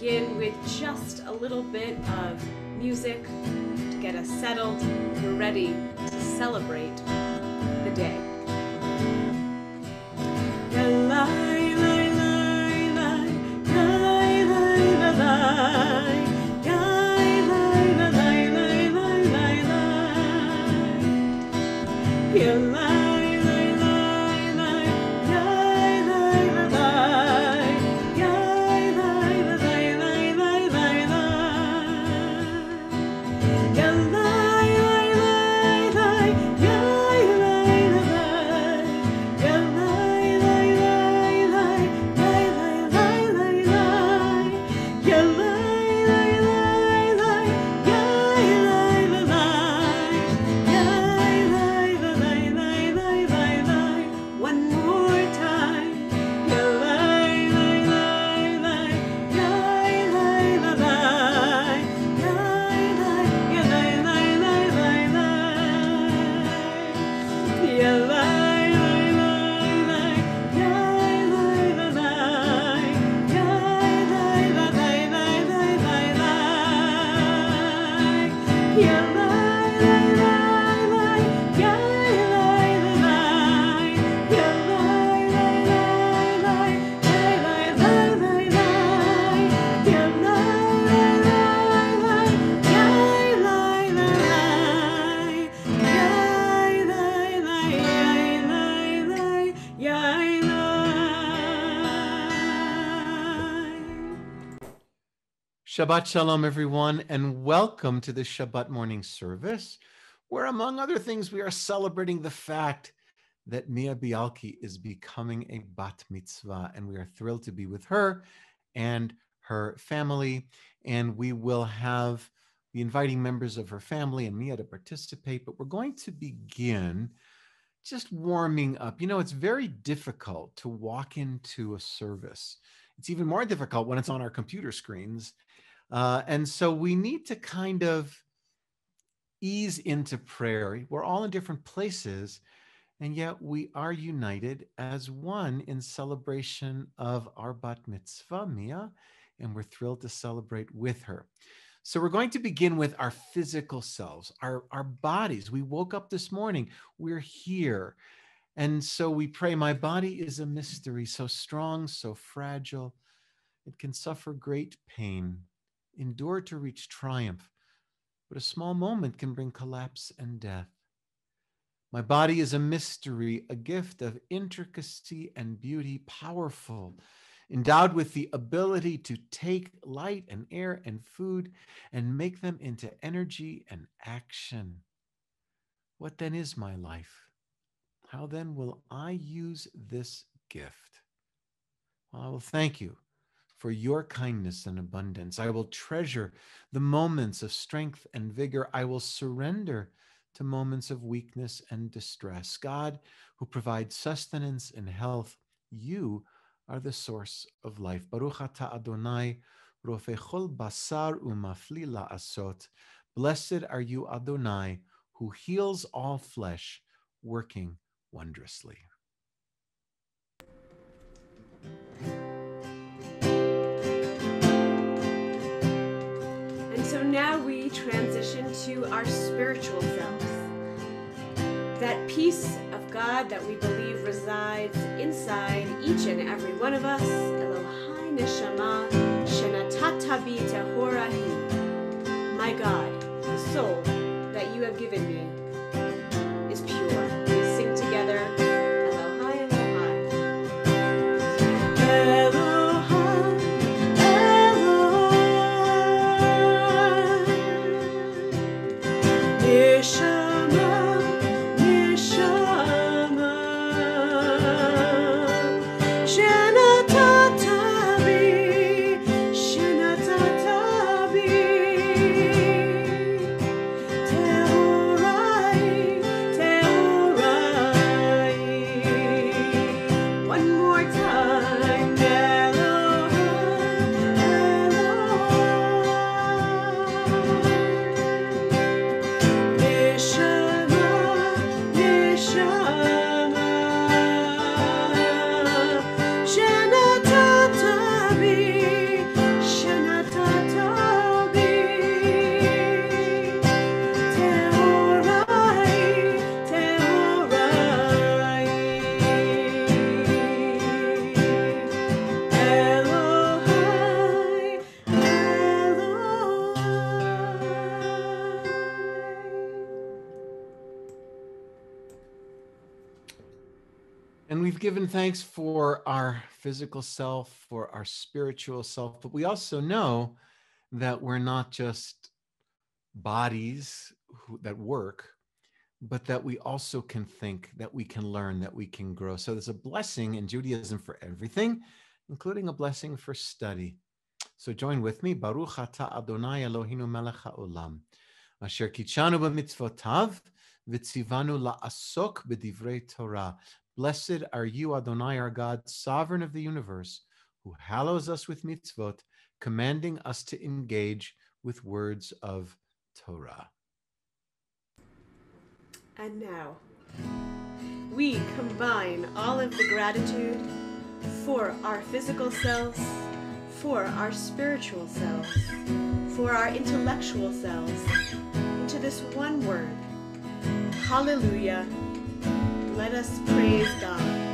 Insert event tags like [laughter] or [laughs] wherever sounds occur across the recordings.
Begin with just a little bit of music to get us settled. We're ready to celebrate the day. Shabbat Shalom, everyone, and welcome to the Shabbat morning service, where, among other things, we are celebrating the fact that Mia Bialki is becoming a bat mitzvah, and we are thrilled to be with her and her family. And we will have the inviting members of her family and Mia to participate, but we're going to begin just warming up. You know, it's very difficult to walk into a service. It's even more difficult when it's on our computer screens. Uh, and so we need to kind of ease into prayer. We're all in different places, and yet we are united as one in celebration of our bat mitzvah, Mia, and we're thrilled to celebrate with her. So we're going to begin with our physical selves, our, our bodies. We woke up this morning, we're here. And so we pray, My body is a mystery, so strong, so fragile. It can suffer great pain, endure to reach triumph, but a small moment can bring collapse and death. My body is a mystery, a gift of intricacy and beauty, powerful, endowed with the ability to take light and air and food and make them into energy and action. What then is my life? How then will I use this gift? Well, I will thank you for your kindness and abundance. I will treasure the moments of strength and vigor. I will surrender to moments of weakness and distress. God, who provides sustenance and health, you are the source of life. Baruch atah Adonai, rofei chol basar umafli la'asot. Blessed are you, Adonai, who heals all flesh, working wondrously. So now we transition to our spiritual selves. That peace of God that we believe resides inside each and every one of us. Elohai neshama shenatata bi tehorahi. My God, the soul that you have given me given thanks for our physical self, for our spiritual self, but we also know that we're not just bodies who, that work, but that we also can think, that we can learn, that we can grow. So there's a blessing in Judaism for everything, including a blessing for study. So join with me. Baruch ata Adonai Eloheinu melech haolam, asher kitshanu b'mitzvotav, v'tzivanu la'asok b'divrei Torah. Blessed are you, Adonai, our God, sovereign of the universe, who hallows us with mitzvot, commanding us to engage with words of Torah. And now, we combine all of the gratitude for our physical selves, for our spiritual selves, for our intellectual selves, into this one word. Hallelujah. Let us praise God.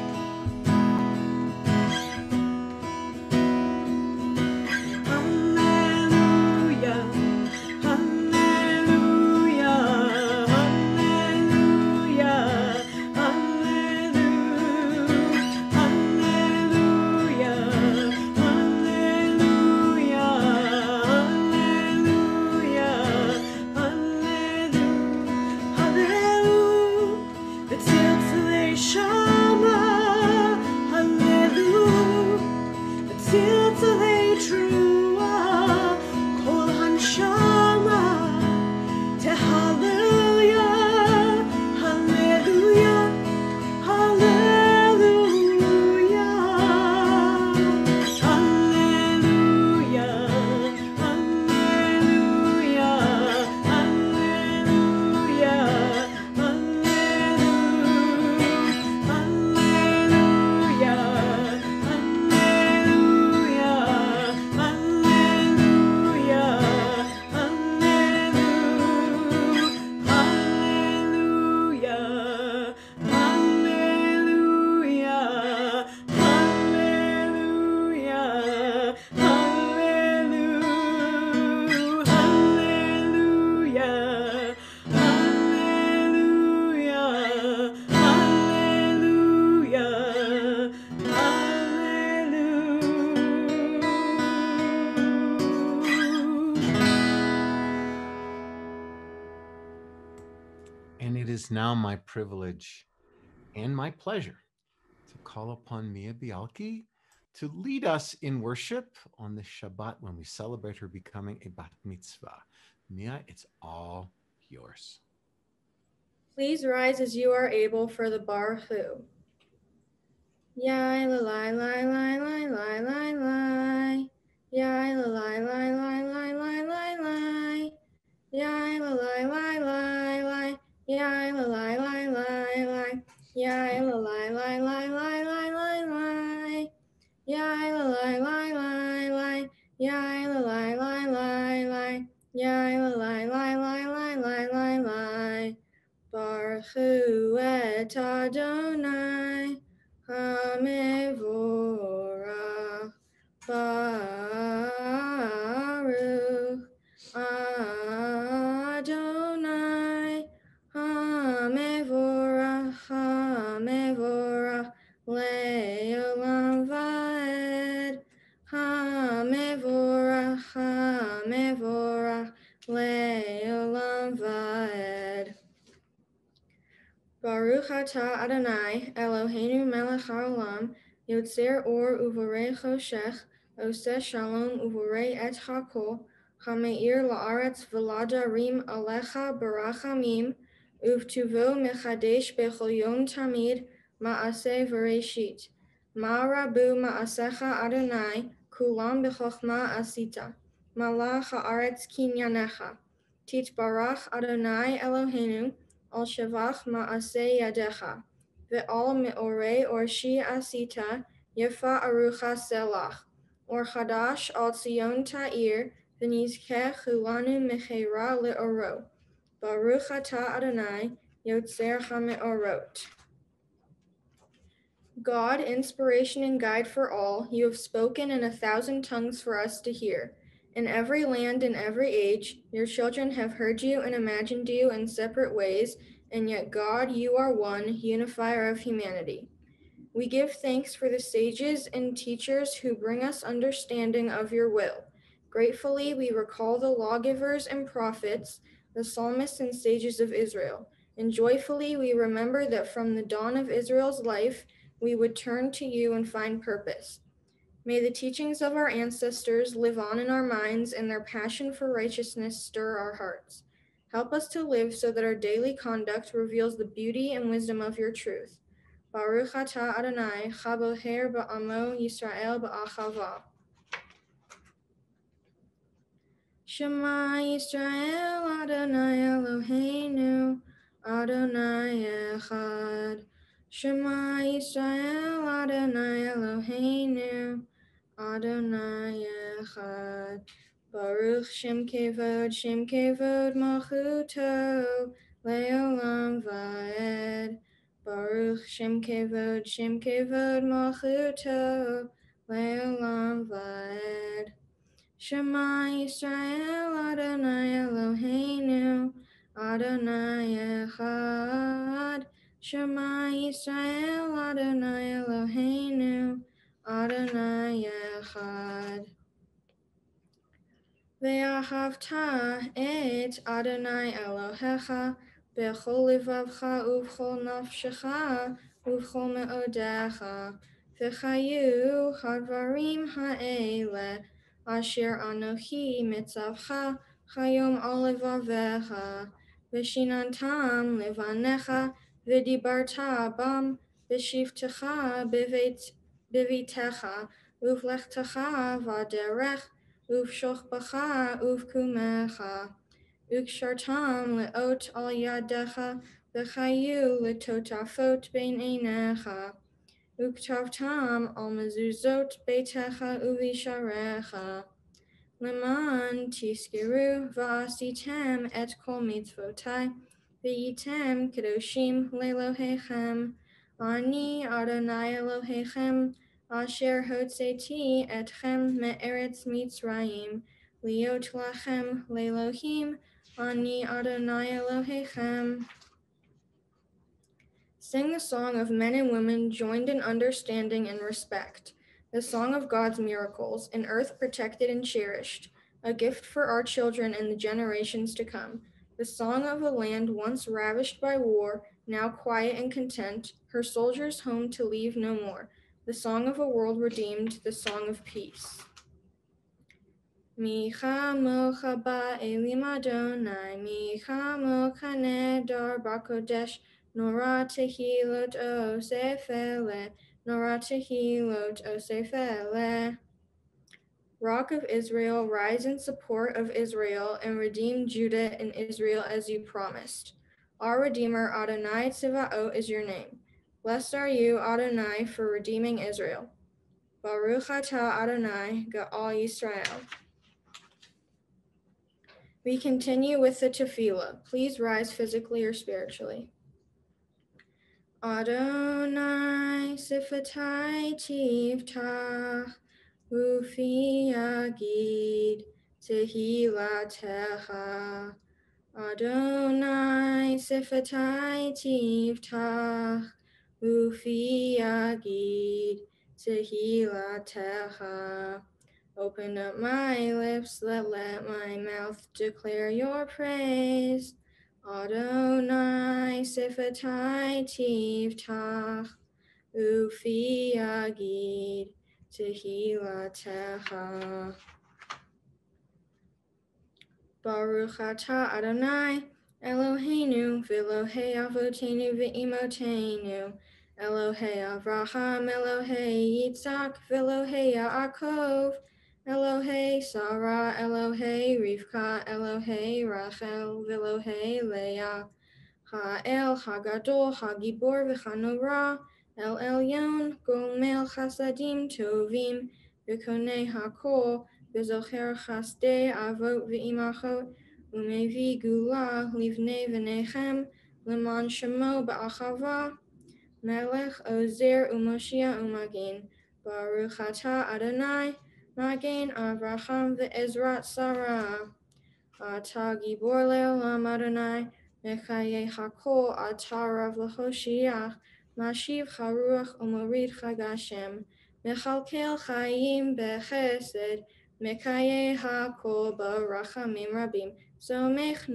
Is now my privilege and my pleasure to call upon Mia Bialki to lead us in worship on this Shabbat when we celebrate her becoming a bat mitzvah. Mia, it's all yours. Please rise as you are able for the Baruchu. Yai la lai lai lai lai lai lai lai. Yai la lai lai lai lai lai lai lai. Yai la lai lai lai lai. Yai la lai lai lai lai. Yai la lai lai lai lai lai lai lai. Yai la lai lai lai lai. Yai la lai lai lai lai. Yai la lai lai lai lai lai lai lai. Baruch et Adonai העולם, יוצר אור ובורא חושך, עושה שלום ובורא את הכל, המאיר לארץ ולדרים עליך ברחמים, ובטובו מחדש בכל יום תמיד מעשה וראשית. מה רבו מעשיך אדוני, כולם בחכמה עשית. מלך הארץ קניינך. תתברך אדוני אלוהינו, על שבח מעשה ידיך. Ve'al me'orei orshi asita, yefa arucha selach, or chadash al tzion ta'ir, v'nizkeh hulanu mechera le'oro. Baruch atah Adonai, yotzer ha'me'orot. God, inspiration and guide for all, you have spoken in a thousand tongues for us to hear. In every land and every age, your children have heard you and imagined you in separate ways, and yet, God, you are one, unifier of humanity. We give thanks for the sages and teachers who bring us understanding of your will. Gratefully, we recall the lawgivers and prophets, the psalmists and sages of Israel. And joyfully, we remember that from the dawn of Israel's life, we would turn to you and find purpose. May the teachings of our ancestors live on in our minds and their passion for righteousness stir our hearts. Help us to live so that our daily conduct reveals the beauty and wisdom of your truth. Baruch atah Adonai, chaboher ba'amo Yisrael ba'achava. Shema Yisrael Adonai Eloheinu Adonai Echad. Shema Yisrael Adonai Eloheinu Adonai Echad. Baruch Shem Kevod Shem Kevod Malchuto Leolam Vaed. Baruch Shem Kevod Shem Kevod Malchuto Leolam Vaed. Shema Yisrael Adonai Eloheinu Adonai Echad. Shema Yisrael Adonai Eloheinu Adonai Echad. ואהבת את אדוני אלוהיך בכל לבבך ובכל נפשך ובכל מאודיך, וחיו הדברים האלה אשר אנוכי מצווך היום על לבביך, ושיננתם לבניך ודיברת בם בשבתך בבית, בביתך ובלכתך ודרך bevitecha uvlechtecha vaderech uvshochbacha uvkumecha ukshartam leot al yadecha v'chayu letotafot bein einecha. Uktavtam al mezuzot beitecha uvisharecha. Leman tiskiru va'asitem et kol mitzvotai. V'yitem kedoshim lelohechem. Ani Adonai Elohechem asher hotzeti etchem me'eretz mitzrayim. Liot lachem lelohim ani Adonai Elohechem Sing the song of men and women joined in understanding and respect, the song of God's miracles, an earth protected and cherished, a gift for our children and the generations to come, the song of a land once ravished by war, now quiet and content, her soldiers home to leave no more, the song of a world redeemed, the song of peace. Micha mocha ba elim Adonai, micha mocha nedar bakodesh, Nora tehilot o sefele, Nora tehilot o sefele. Rock of Israel, rise in support of Israel and redeem Judah and Israel as you promised. Our Redeemer Adonai Tzivaot is your name. Blessed are you, Adonai, for redeeming Israel. Baruch atah Adonai, Ga'al Yisrael. We continue with the tefillah. Please rise physically or spiritually. Adonai sifatai tivtach ufi yagid tehilatecha. Adonai sifatai tivtach ufi yagid tehilatecha. Open up my lips, let let my mouth declare your praise. Adonai sifatai tivtach ufi yagid tehilatecha. Baruch atah Adonai Eloheinu v'Elohei avotenu v'imotenu Elohei Avraham Elohei Yitzhak v'Elohei Yaakov Elohei Sarah, Elohei Rivka, Elohei Rachel, Velohei Leah, Ha'el, Hagadol, Hagibor, V'chanora, El Elyon, Gomel Chasadim Tovim, V'konei Hakol, V'zocher Chasdei Avot V'imachot, Umevi Gula, Livnei V'nechem, Leman Shemo Ba'achava, Melech Ozer Umoshia Umagin, Baruch Atah Adonai, Magen Avraham ve'ezrat Sarah. Ata gibor leolam Adonai, mechaye hakol ata rav l'hoshiach, משיב רוח ומוריד גשם, מכלכל חיים בחסד, מקיה הכל ברחמים רבים, סומך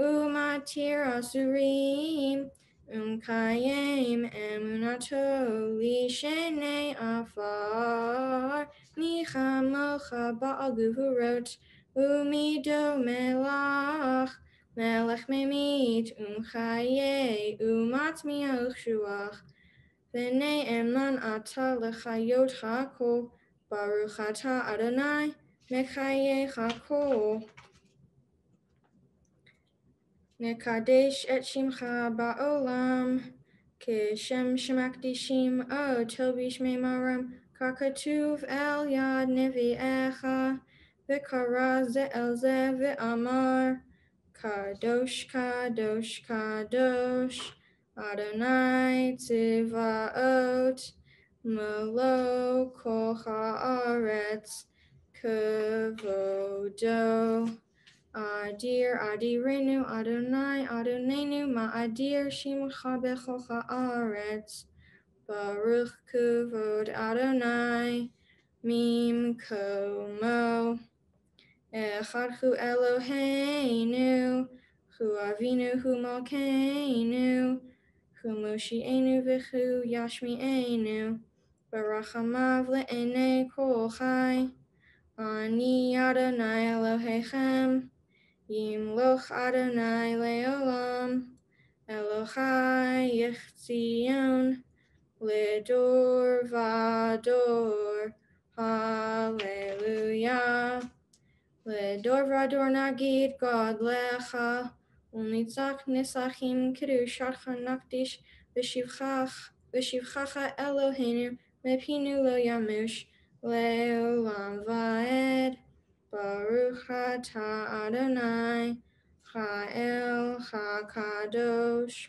Umatir Asurim, Umkayem Emunato, Lishene Afar, Micha Mocha Ba'agu, who wrote, Umido Melach, Melech Memit, Umchaye, Umat Miach Shuach, Vene Emlan Ata Lechayot Hako, Baruch Adonai, Mechaye Hako. נקדש את שמך בעולם, כשם שמקדישים אותו בשמי מרם, ככתוב אל יד נביאיך, וקרא זה אל זה ואמר, קדוש קדוש קדוש, אדוני צבאות, מלוא כל הארץ, כבודו. Adir, Adirenu, Adonai, Adonenu, Ma'adir, Shimcha Bechocha Aretz, Baruch Kuvod Adonai, Mim Komo, Echad Hu Eloheinu, Hu Avinu, Hu Malkeinu, Hu Moshienu, V'hu Yashmienu, Barachamav Le'enei Kol Chai, Ani Adonai Elohechem, Yimloch Adonai leolam, Elohai Yechzion, Ledor Vador, Hallelujah. Ledor Vador Nagid, God Lecha, Ulnitzach Nisachim, shachan Nakdish, Vishivchach, Vishivchacha Eloheinu, Mepinu Lo Yamush, Leolam Vaed. Baruch atah Adonai, Cha'el Cha'kadosh.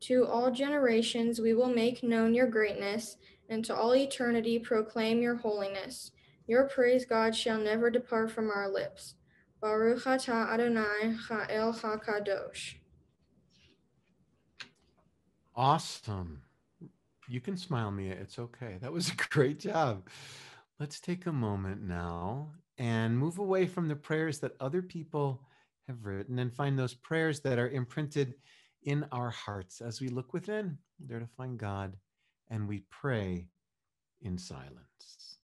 To all generations we will make known your greatness, and to all eternity proclaim your holiness. Your praise, God, shall never depart from our lips. Baruch atah Adonai, Cha'el Cha'kadosh. Awesome. You can smile, Mia. It's okay. That was a [laughs] great job. Let's take a moment now and move away from the prayers that other people have written and find those prayers that are imprinted in our hearts as we look within, there to find God, and we pray in silence.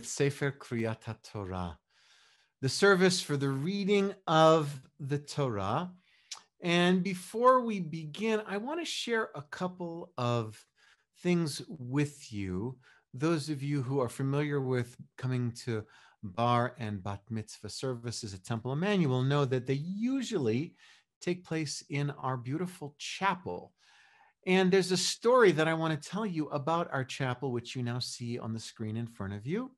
With Sefer Kriyat Torah, the service for the reading of the Torah. And before we begin, I want to share a couple of things with you. Those of you who are familiar with coming to bar and bat mitzvah services at Temple Emanuel know that they usually take place in our beautiful chapel. And there's a story that I want to tell you about our chapel, which you now see on the screen in front of you.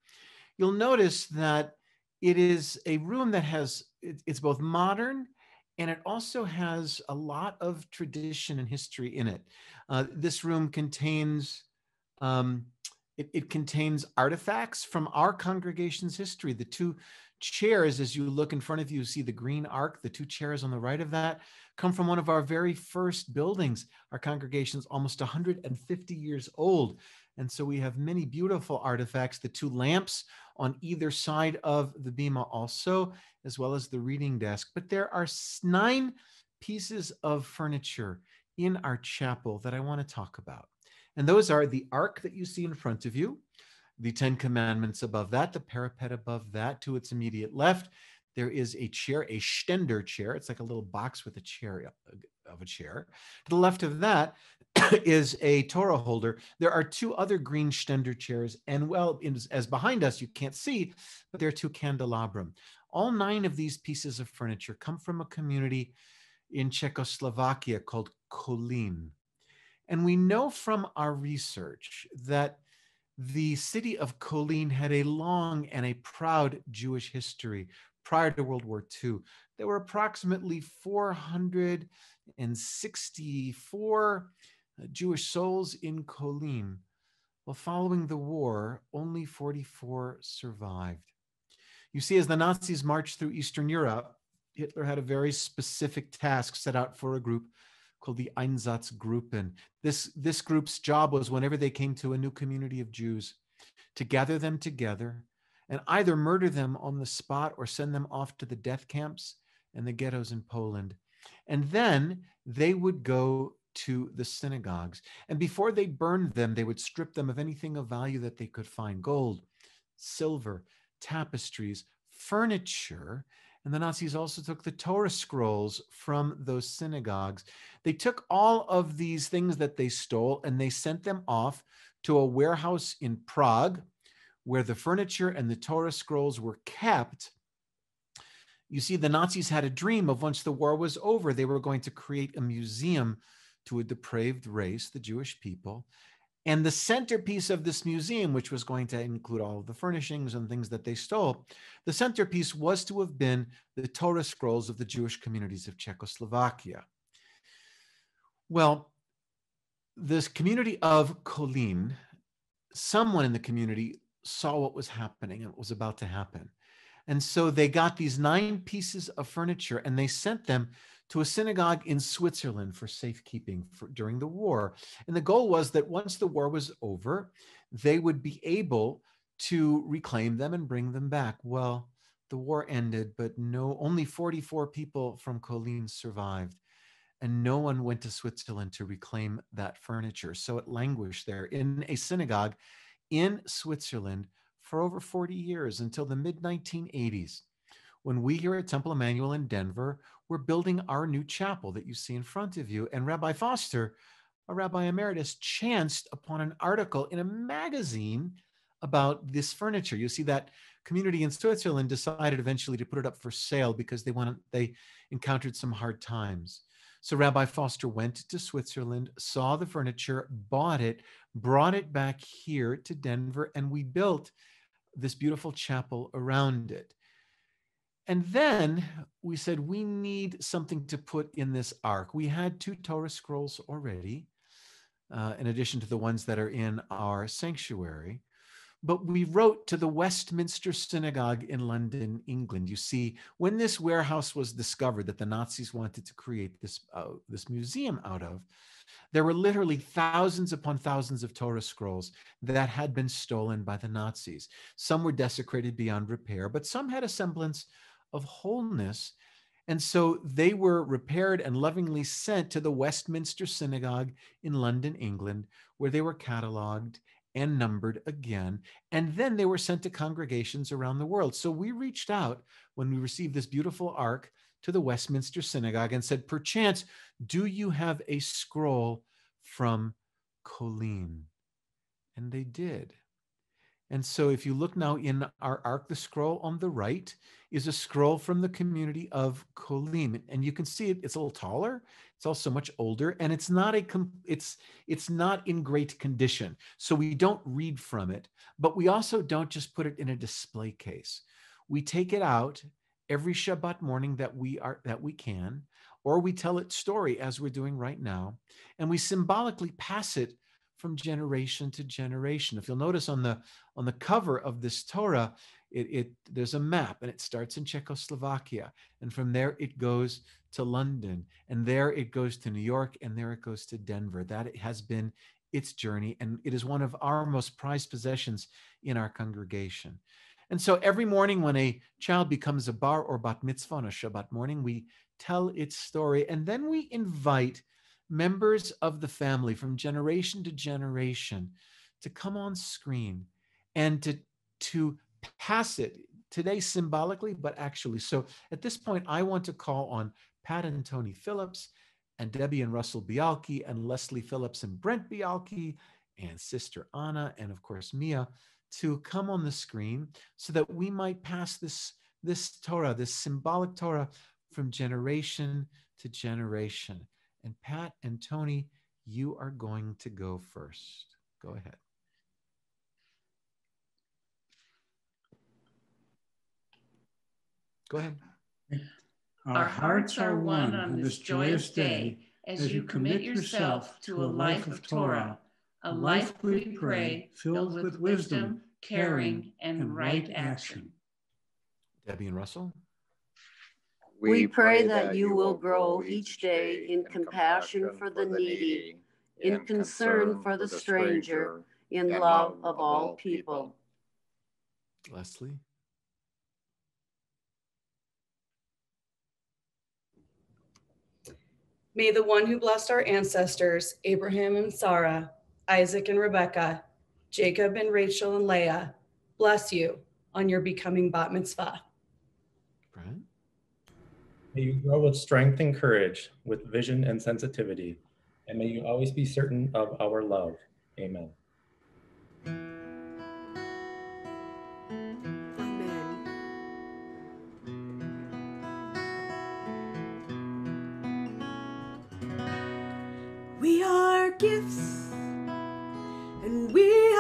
You'll notice that it is a room that has, it- it's both modern and it also has a lot of tradition and history in it. Uh, this room contains, um, it, it contains artifacts from our congregation's history. The two chairs, as you look in front of you, see the green arc, the two chairs on the right of that come from one of our very first buildings. Our congregation's almost 150 years old. And so we have many beautiful artifacts, the two lamps on either side of the bima also, as well as the reading desk. But there are nine pieces of furniture in our chapel that I want to talk about. And those are the ark that you see in front of you, the Ten Commandments above that, the parapet above that to its immediate left. There is a chair, a Stender chair. It's like a little box with a chair uh, of a chair. To the left of that [coughs] is a Torah holder. There are two other green Stender chairs, and well, as behind us, you can't see, but there are two candelabrum. All nine of these pieces of furniture come from a community in Czechoslovakia called Kolín. And we know from our research that the city of Kolín had a long and a proud Jewish history prior to World War II. There were approximately 464 uh, Jewish souls in Kolín. Well, following the war, only 44 survived. You see, as the Nazis marched through Eastern Europe, Hitler had a very specific task set out for a group called the Einsatzgruppen. This, this group's job was whenever they came to a new community of Jews, to gather them together and either murder them on the spot or send them off to the death camps and the ghettos in Poland. And then they would go to the synagogues. And before they burned them, they would strip them of anything of value that they could find gold, silver, tapestries, furniture. And the Nazis also took the Torah scrolls from those synagogues. They took all of these things that they stole and they sent them off to a warehouse in Prague where the furniture and the Torah scrolls were kept. You see, the Nazis had a dream of once the war was over, they were going to create a museum to a depraved race, the Jewish people. And the centerpiece of this museum, which was going to include all of the furnishings and things that they stole, the centerpiece was to have been the Torah scrolls of the Jewish communities of Czechoslovakia. Well, this community of Kolín, someone in the community saw what was happening and what was about to happen. And so they got these nine pieces of furniture and they sent them to a synagogue in Switzerland for safekeeping for, during the war. And the goal was that once the war was over, they would be able to reclaim them and bring them back. Well, the war ended, but no, only 44 people from Kolín survived. And no one went to Switzerland to reclaim that furniture. So it languished there in a synagogue in Switzerland for over 40 years until the mid 1980s, when we here at Temple Emanuel in Denver were building our new chapel that you see in front of you. And Rabbi Foster, a rabbi emeritus, chanced upon an article in a magazine about this furniture. You see that community in Switzerland decided eventually to put it up for sale because they wanted they encountered some hard times. So Rabbi Foster went to Switzerland, saw the furniture, bought it, brought it back here to Denver, and we built this beautiful chapel around it. And then we said we need something to put in this ark. We had two Torah scrolls already, uh, in addition to the ones that are in our sanctuary. But we wrote to the Westminster Synagogue in London, England. You see, when this warehouse was discovered that the Nazis wanted to create this, uh, this museum out of, there were literally thousands upon thousands of Torah scrolls that had been stolen by the Nazis. Some were desecrated beyond repair, but some had a semblance of wholeness. And so they were repaired and lovingly sent to the Westminster Synagogue in London, England, where they were cataloged and numbered again. And then they were sent to congregations around the world. So we reached out when we received this beautiful ark to the Westminster Synagogue and said, Perchance, do you have a scroll from Kolín? And they did. And so if you look now in our ark, the scroll on the right is a scroll from the community of Kolín. And you can see it, it's a little taller. It's also much older and it's not a it's it's not in great condition. So we don't read from it, but we also don't just put it in a display case. We take it out every Shabbat morning that we are that we can, or we tell its story as we're doing right now, and we symbolically pass it from generation to generation. If you'll notice on the on the cover of this Torah, it, it there's a map and it starts in Czechoslovakia, and from there it goes to London, and there it goes to New York, and there it goes to Denver. That has been its journey, and it is one of our most prized possessions in our congregation. And so every morning when a child becomes a bar or bat mitzvah on a Shabbat morning, we tell its story, and then we invite members of the family from generation to generation to come on screen and to to pass it today symbolically but actually. So at this point i want to call on pat and tony phillips and debbie and russell bialki and leslie phillips and brent bialki and sister anna and of course mia to come on the screen so that we might pass this this torah this symbolic torah from generation to generation and Pat and Tony, you are going to go first. Go ahead. Go ahead. Our hearts are one on this joyous day as you commit yourself to a life of Torah, a life, we pray, filled with wisdom, caring, and right action. Debbie and Russell. We pray that you will grow each day in compassion for the needy, in concern for the stranger, in love of all people. Leslie. May the one who blessed our ancestors, Abraham and Sarah, Isaac and Rebekah, Jacob and Rachel and Leah, bless you on your becoming bat mitzvah. May you grow with strength and courage, with vision and sensitivity, and may you always be certain of our love. Amen. Amen. We are gifts and we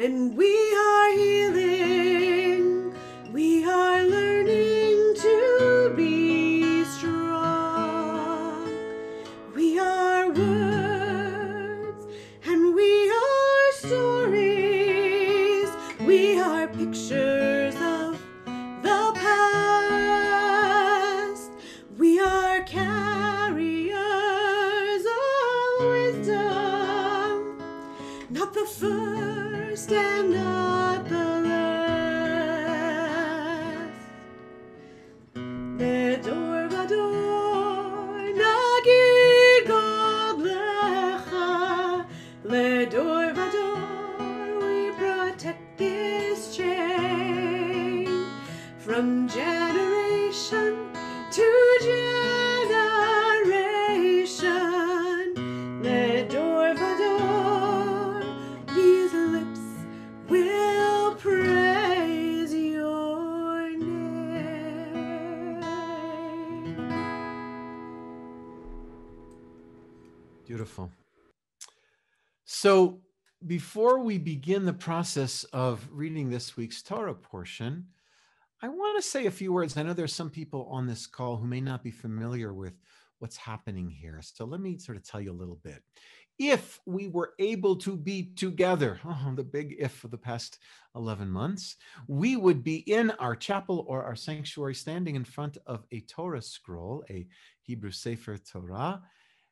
and we are healing. Before we begin the process of reading this week's Torah portion, I want to say a few words. I know there's some people on this call who may not be familiar with what's happening here. So, let me sort of tell you a little bit. If we were able to be together, oh, [laughs] the big if for the past 11 months, we would be in our chapel or our sanctuary standing in front of a Torah scroll, a Hebrew Sefer Torah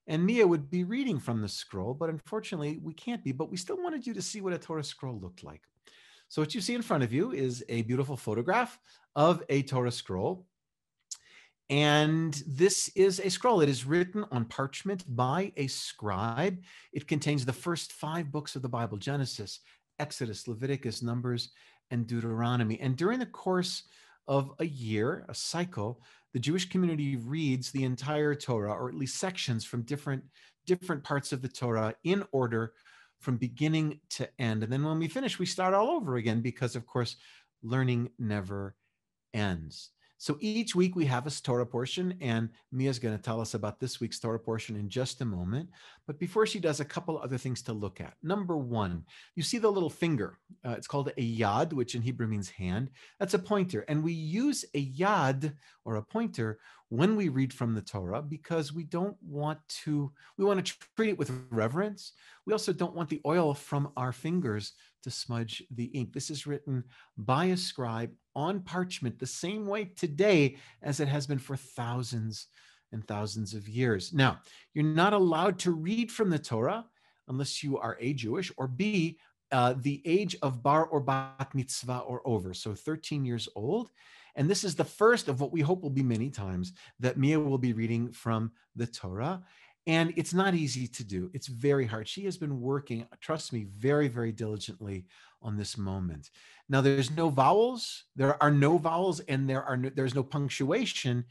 and Mia would be reading from the scroll, but unfortunately we can't be, but we still wanted you to see what a Torah scroll looked like. So what you see in front of you is a beautiful photograph of a Torah scroll. And this is a scroll. It is written on parchment by a scribe. It contains the first five books of the Bible Genesis, Exodus, Leviticus, Numbers, and Deuteronomy. And during the course of a year, a cycle, the Jewish community reads the entire Torah, or at least sections from different different parts of the Torah in order from beginning to end. And then when we finish, we start all over again because, of course, learning never ends. So each week we have a Torah portion, and Mia's going to tell us about this week's Torah portion in just a moment. But before she does, a couple other things to look at. Number one, you see the little finger. Uh, it's called a yad, which in Hebrew means hand. That's a pointer. And we use a yad or a pointer when we read from the Torah because we don't want to, we want to treat it with reverence. We also don't want the oil from our fingers to smudge the ink. This is written by a scribe on parchment the same way today as it has been for thousands and thousands of years. Now, you're not allowed to read from the Torah unless you are A, Jewish, or B, uh, the age of bar or bat mitzvah or over, so 13 years old. And this is the first of what we hope will be many times that Mia will be reading from the Torah. And it's not easy to do. It's very hard. She has been working, trust me, very, very diligently on this moment. Now, there's no vowels. There are no vowels, and there are no, there's no punctuation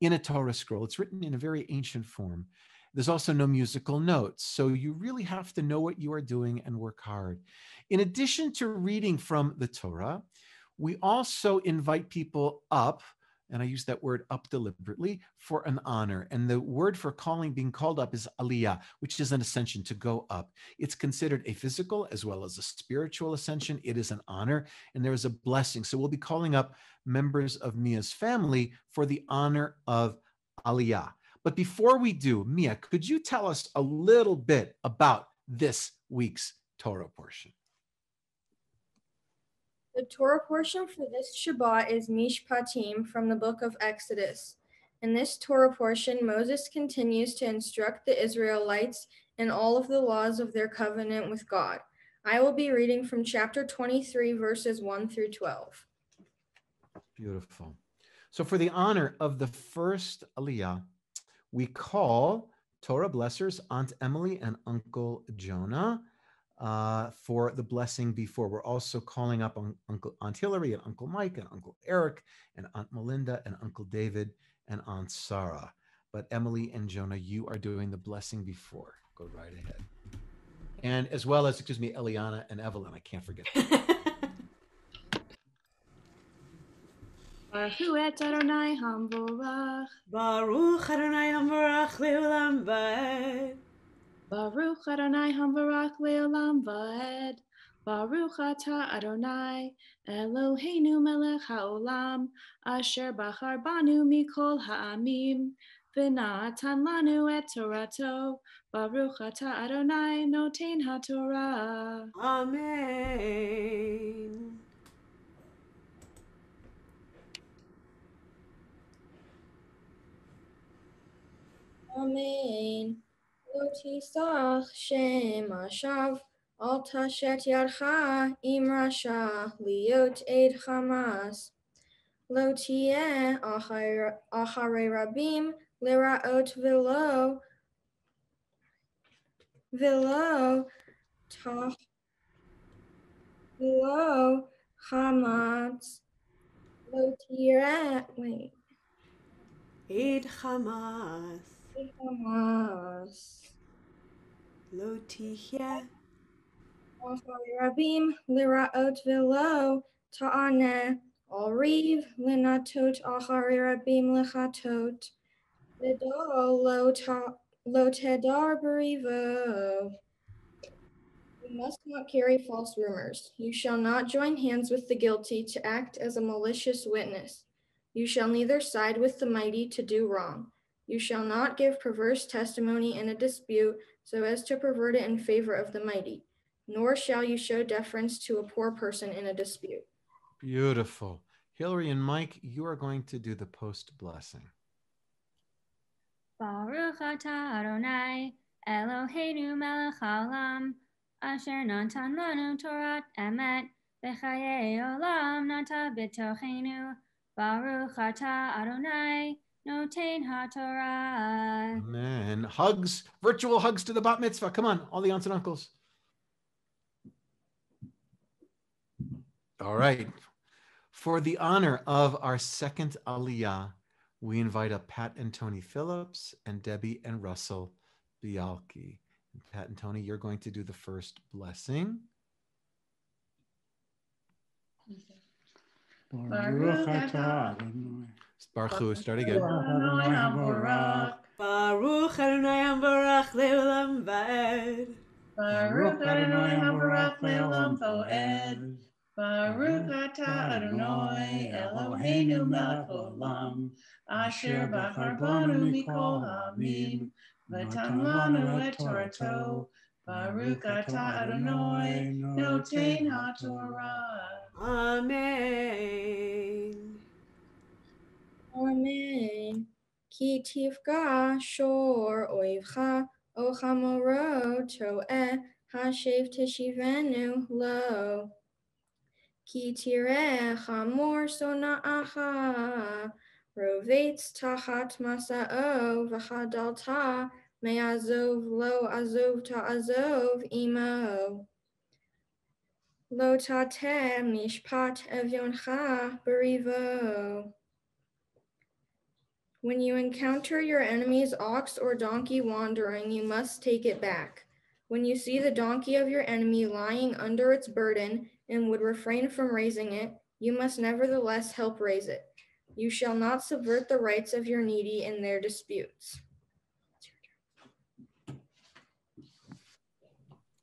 in a Torah scroll. It's written in a very ancient form. There's also no musical notes. So you really have to know what you are doing and work hard. In addition to reading from the Torah, we also invite people up and I use that word up deliberately for an honor. And the word for calling, being called up, is aliyah, which is an ascension to go up. It's considered a physical as well as a spiritual ascension. It is an honor and there is a blessing. So we'll be calling up members of Mia's family for the honor of aliyah. But before we do, Mia, could you tell us a little bit about this week's Torah portion? The Torah portion for this Shabbat is Mishpatim from the book of Exodus. In this Torah portion, Moses continues to instruct the Israelites in all of the laws of their covenant with God. I will be reading from chapter 23, verses 1 through 12. Beautiful. So, for the honor of the first Aliyah, we call Torah blessers Aunt Emily and Uncle Jonah uh, for the blessing before. We're also calling up on Uncle Aunt Hillary and Uncle Mike and Uncle Eric and Aunt Melinda and Uncle David and Aunt Sarah. But Emily and Jonah, you are doing the blessing before. Go right ahead. And as well as, excuse me, Eliana and Evelyn. I can't forget. [laughs] Baruch et Adonai Hamvorach. Baruch Adonai Hamvorach Leolam Vaed. Baruch Adonai Hamvarach Leolam Vaed. Baruch Ata Adonai Eloheinu Melech Haolam Asher Bachar Banu Mikol Ha'amim V'natan Lanu Et Torato Baruch Ata Adonai Notein HaTorah Amen. Amen. לא תסתח שם עכשיו, אל תשת ידך עם רשע, להיות עד חמאס. לא תהיה אחרי רבים לרעות ולא, ולא, ולא חמאס. לא תראה, wait. עד חמאס. חמאס. لوتيهيا ربيم لرأوت فيلو تعانى الريف لناتوت آخر ربيم لخاتوت لدول لو تدار بريفو You must not carry false rumors. You shall not join hands with the guilty to act as a malicious witness. You shall neither side with the mighty to do wrong. You shall not give perverse testimony in a dispute so as to pervert it in favor of the mighty, nor shall you show deference to a poor person in a dispute. Beautiful. Hillary and Mike, you are going to do the post blessing. Baruch atah Adonai Eloheinu melech haolam asher natan lanu Torat emet v'chayei olam nata b'tochenu Baruch atah Adonai noten haTorah. Amen. Hugs, virtual hugs to the bat mitzvah. Come on, all the aunts and uncles. All right. For the honor of our second aliyah, we invite up Pat and Tony Phillips and Debbie and Russell Bialki. Pat and Tony, you're going to do the first blessing. Baruch atah Adonai. Baruch, start again. Adonai Baruch Adonai Ambarach Leolam Vaed. Baruch Adonai Habarach Leolam Voed. Baruch atah Adonai Eloheinu melech olam asher bachar banu mikol ha'amim v'tam lanu et Torato. Baruch atah Adonai noten ha'Torah. Amen. אמן. כי תפגע שור אויבך, או חמורו טועה, השב תשיבנו לו. כי תראה חמור שונאך, רובץ תחת מסעו, וחדלת מעזוב לא עזוב תעזוב עמו. לא תתה משפט אביונך בריבו. When you encounter your enemy's ox or donkey wandering, you must take it back. When you see the donkey of your enemy lying under its burden and would refrain from raising it, you must nevertheless help raise it. You shall not subvert the rights of your needy in their disputes.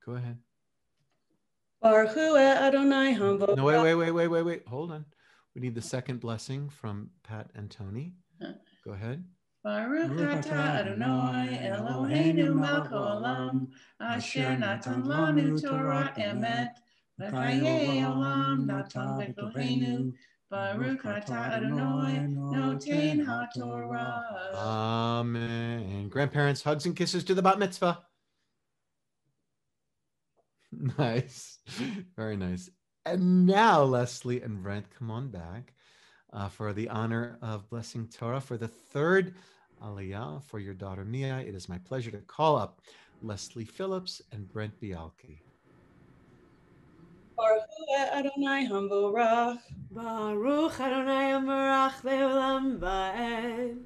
Go ahead. Baruch Hu Adonai Hambo. No, wait, wait, wait, wait, wait, wait. Hold on. We need the second blessing from Pat and Tony. Uh, Go ahead. Baruch atah Adonai Eloheinu melech haolam asher natan lanu Torah emet v'chayei olam natan b'tochenu Baruch atah Adonai noten ha'Torah. Amen. Grandparents, hugs and kisses to the bat mitzvah. [laughs] Nice. Very nice. And now, Leslie and Brent, come on back uh, for the honor of blessing Torah for the third aliyah for your daughter Mia. It is my pleasure to call up Leslie Phillips and Brent Bialki. Baruch Adonai Hamburach Baruch Adonai Ambarach Leolam Vaed.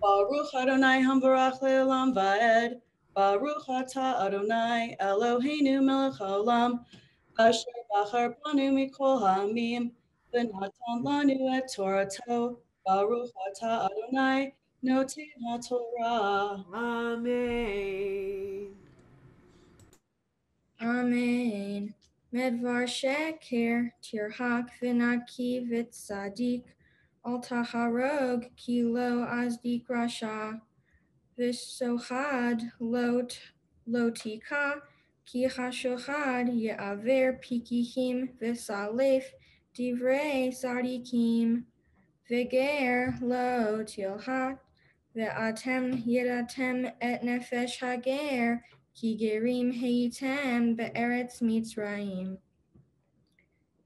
Baruch Adonai Hambarach Leolam Vaed. Baruch atah Adonai Eloheinu melech haolam asher bachar banu mikol ha'amim v'natan lanu et Torato. Baruch atah Adonai noten ha'Torah. Amen. Amen. Medvar sheker tirhak v'naki v'tzadik al taharog ki lo azdik rasha v'sochad lo t- lo tika ki hashochad ye'aver pikihim v'salef divrei sadikim v'ger lo tilhat ve'atem yiratem et nefesh hager Ki gerim heitem be'eretz Mitzrayim.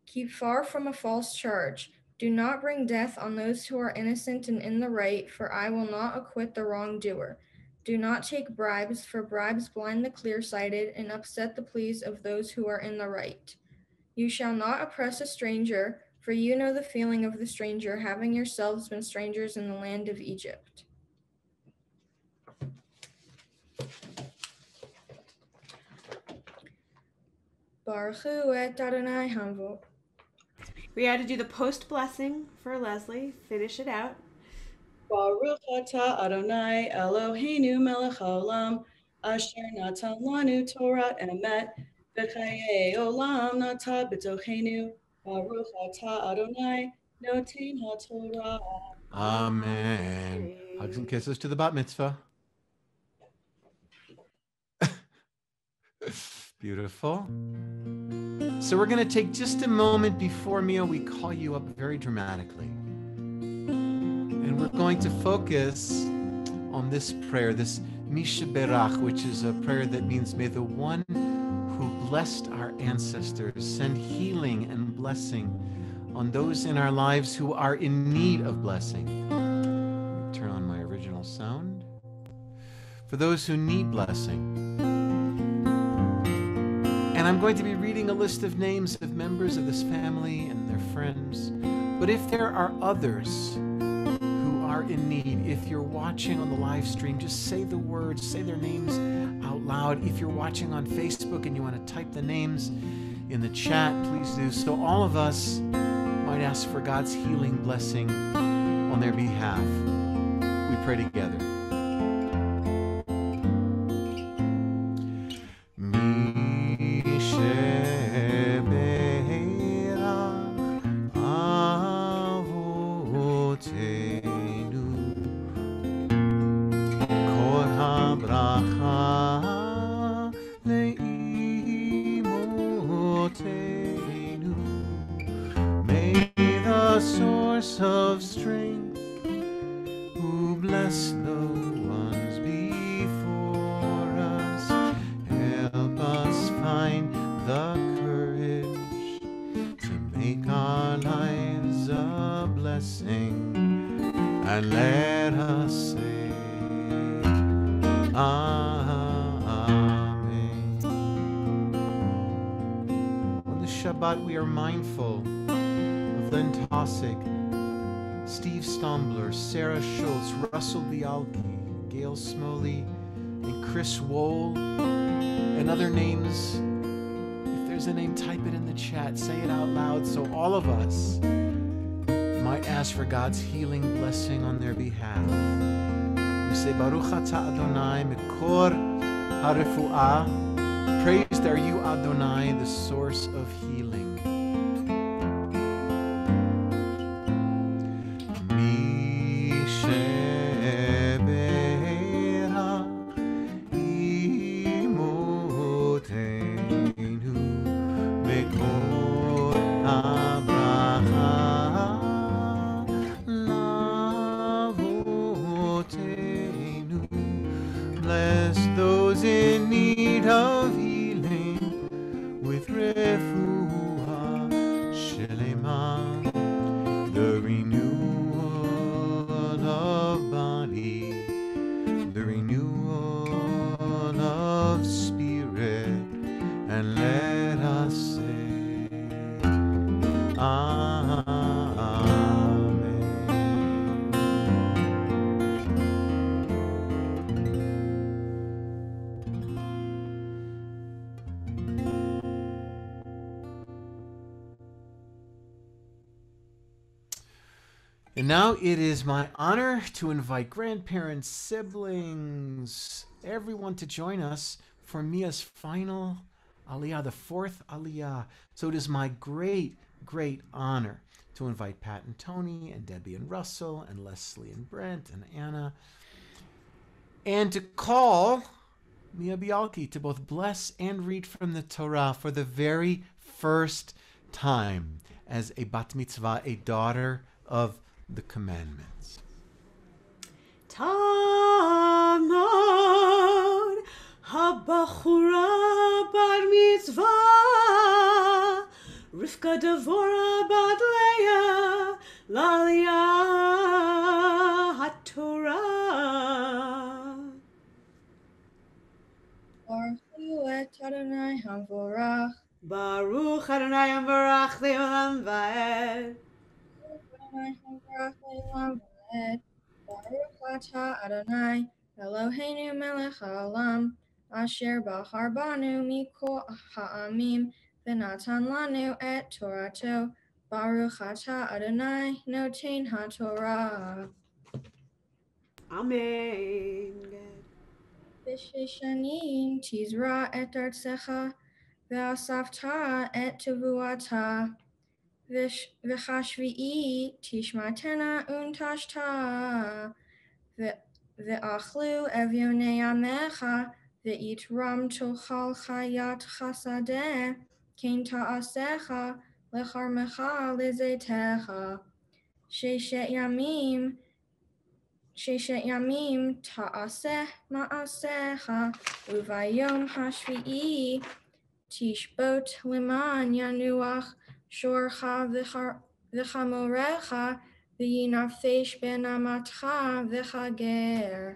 Keep far from a false charge. Do not bring death on those who are innocent and in the right, for I will not acquit the wrongdoer. Do not take bribes, for bribes blind the clear sighted and upset the pleas of those who are in the right. You shall not oppress a stranger, for you know the feeling of the stranger, having yourselves been strangers in the land of Egypt. Baruch Hu et Adonai Hamvo. We had to do the post blessing for Leslie. Finish it out. Baruch atah Adonai Eloheinu melech haolam asher natan lanu Torah emet v'chayei olam nata b'tochenu Baruch atah Adonai noten haTorah. Amen. Hugs and kisses to the bat mitzvah. [laughs] Beautiful. So we're going to take just a moment before Mia, we call you up very dramatically. And we're going to focus on this prayer, this Mi Sheberach, which is a prayer that means, May the one who blessed our ancestors send healing and blessing on those in our lives who are in need of blessing. Turn on my original sound. For those who need blessing. And I'm going to be reading a list of names of members of this family and their friends. But if there are others in need, if you're watching on the live stream, just say the words, say their names out loud. If you're watching on Facebook and you want to type the names in the chat, please do so. All of us might ask for God's healing blessing on their behalf. We pray together. We are mindful of Len Tossick, Steve Stombler, Sarah Schultz, Russell Bialki, Gail Smoley, and Chris Wohl, and other names. If there's a name, type it in the chat, say it out loud so all of us might ask for God's healing blessing on their behalf. We say, Baruch Adonai mikor harefuah. Praised are you, Adonai, the source of healing. It is my honor to invite grandparents, siblings, everyone to join us for Mia's final Aliyah, the fourth Aliyah. So it is my great, great honor to invite Pat and Tony and Debbie and Russell and Leslie and Brent and Anna and to call Mia Bialki to both bless and read from the Torah for the very first time as a bat mitzvah, a daughter of the commandments. Tamod habachura bar mitzvah Rivka Devora bat Leah Lalia haTorah Baruch Hu Adonai Havorach. Baruch Adonai Ambarach Leolam Vaed Baruch Ata Adonai, Eloheinu melech ha'olam, asher bahar banu mikol ha'amim, v'natan lanu et torato, Baruch Ata Adonai, notein ha'torah. Amen. B'sheshanim tizra et artsecha, v'asafta et tevuata. וש- וכשביעי תשמעתנה ונטשתה, ו- ואכלו אביוני עמך, ויתרם תאכל חיית שדה, כן תעשיך לכרמך לזיתך. ששת ימים ששת ימים תעשה מעשיך, וביום השביעי תשבות למען ינוח שורך וחר- וחמורך, וינפש בן אמתך וכגר.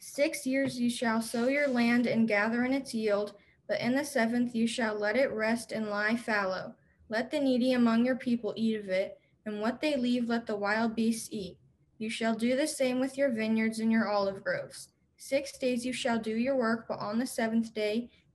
Six years you shall sow your land and gather in its yield, but in the seventh you shall let it rest and lie fallow. Let the needy among your people eat of it, and what they leave let the wild beasts eat. You shall do the same with your vineyards and your olive groves. Six days you shall do your work, but on the seventh day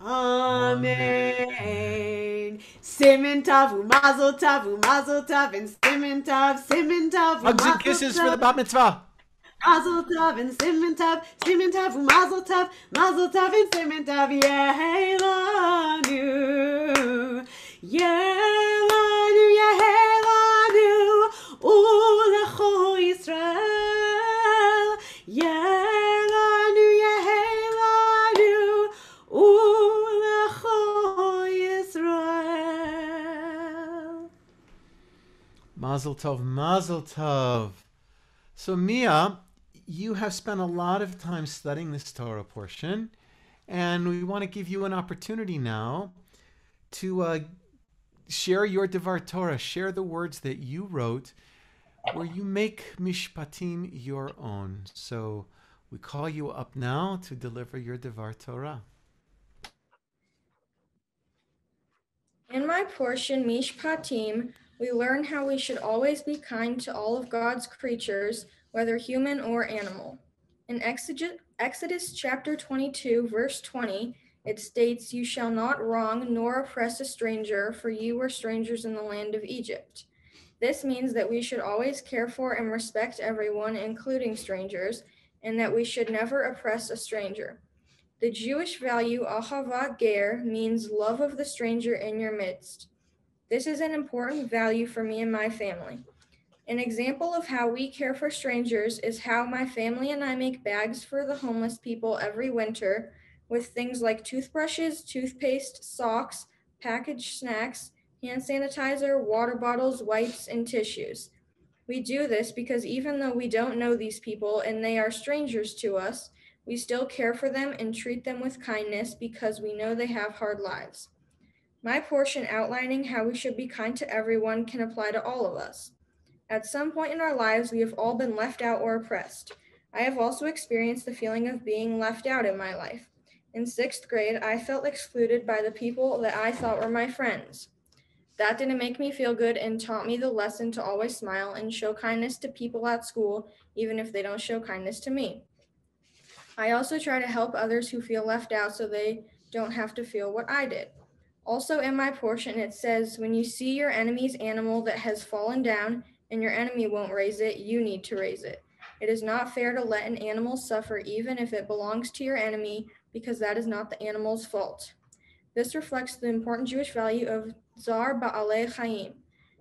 Amen. Siman Tov, Mazel Tov, Mazel Tov, and Siman Tov, Hugs and kisses for the bat mitzvah. Mazel Tov and Siman Tov, Siman Tov, Mazel Tov, Mazel Tov and Siman Tov, Yehelanu, Yehelanu, Yehelanu, Ulecho Mazel tov, mazel tov. So, Mia, you have spent a lot of time studying this Torah portion, and we want to give you an opportunity now to uh, share your Devar Torah, share the words that you wrote, where you make Mishpatim your own. So, we call you up now to deliver your Devar Torah. In my portion, Mishpatim, we learn how we should always be kind to all of God's creatures, whether human or animal. In Exodus, chapter 22, verse 20, it states, You shall not wrong nor oppress a stranger, for you were strangers in the land of Egypt. This means that we should always care for and respect everyone, including strangers, and that we should never oppress a stranger. The Jewish value ahavat ger means love of the stranger in your midst. This is an important value for me and my family. An example of how we care for strangers is how my family and I make bags for the homeless people every winter with things like toothbrushes, toothpaste, socks, packaged snacks, hand sanitizer, water bottles, wipes, and tissues. We do this because even though we don't know these people and they are strangers to us, we still care for them and treat them with kindness because we know they have hard lives. My portion outlining how we should be kind to everyone can apply to all of us. At some point in our lives, we have all been left out or oppressed. I have also experienced the feeling of being left out in my life. In sixth grade, I felt excluded by the people that I thought were my friends. That didn't make me feel good and taught me the lesson to always smile and show kindness to people at school, even if they don't show kindness to me. I also try to help others who feel left out so they don't have to feel what I did. Also, in my portion, it says, When you see your enemy's animal that has fallen down and your enemy won't raise it, you need to raise it. It is not fair to let an animal suffer even if it belongs to your enemy because that is not the animal's fault. This reflects the important Jewish value of Tza'ar Ba'alei Chaim,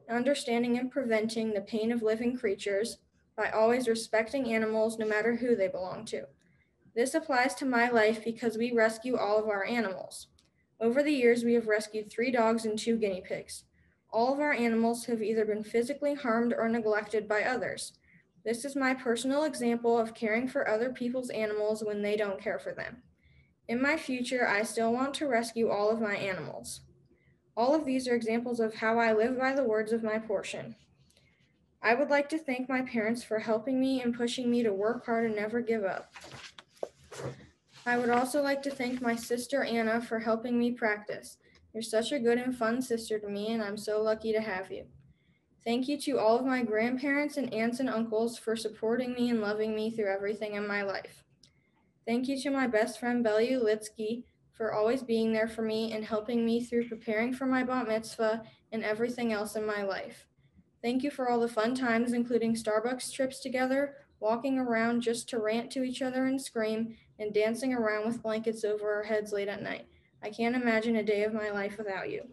understanding and preventing the pain of living creatures by always respecting animals no matter who they belong to. This applies to my life because we rescue all of our animals. Over the years, we have rescued three dogs and two guinea pigs. All of our animals have either been physically harmed or neglected by others. This is my personal example of caring for other people's animals when they don't care for them. In my future, I still want to rescue all of my animals. All of these are examples of how I live by the words of my portion. I would like to thank my parents for helping me and pushing me to work hard and never give up. I would also like to thank my sister Anna for helping me practice. You're such a good and fun sister to me, and I'm so lucky to have you. Thank you to all of my grandparents and aunts and uncles for supporting me and loving me through everything in my life. Thank you to my best friend Belly Ulitsky for always being there for me and helping me through preparing for my bat mitzvah and everything else in my life. Thank you for all the fun times, including Starbucks trips together, walking around just to rant to each other and scream, and dancing around with blankets over our heads late at night. I can't imagine a day of my life without you.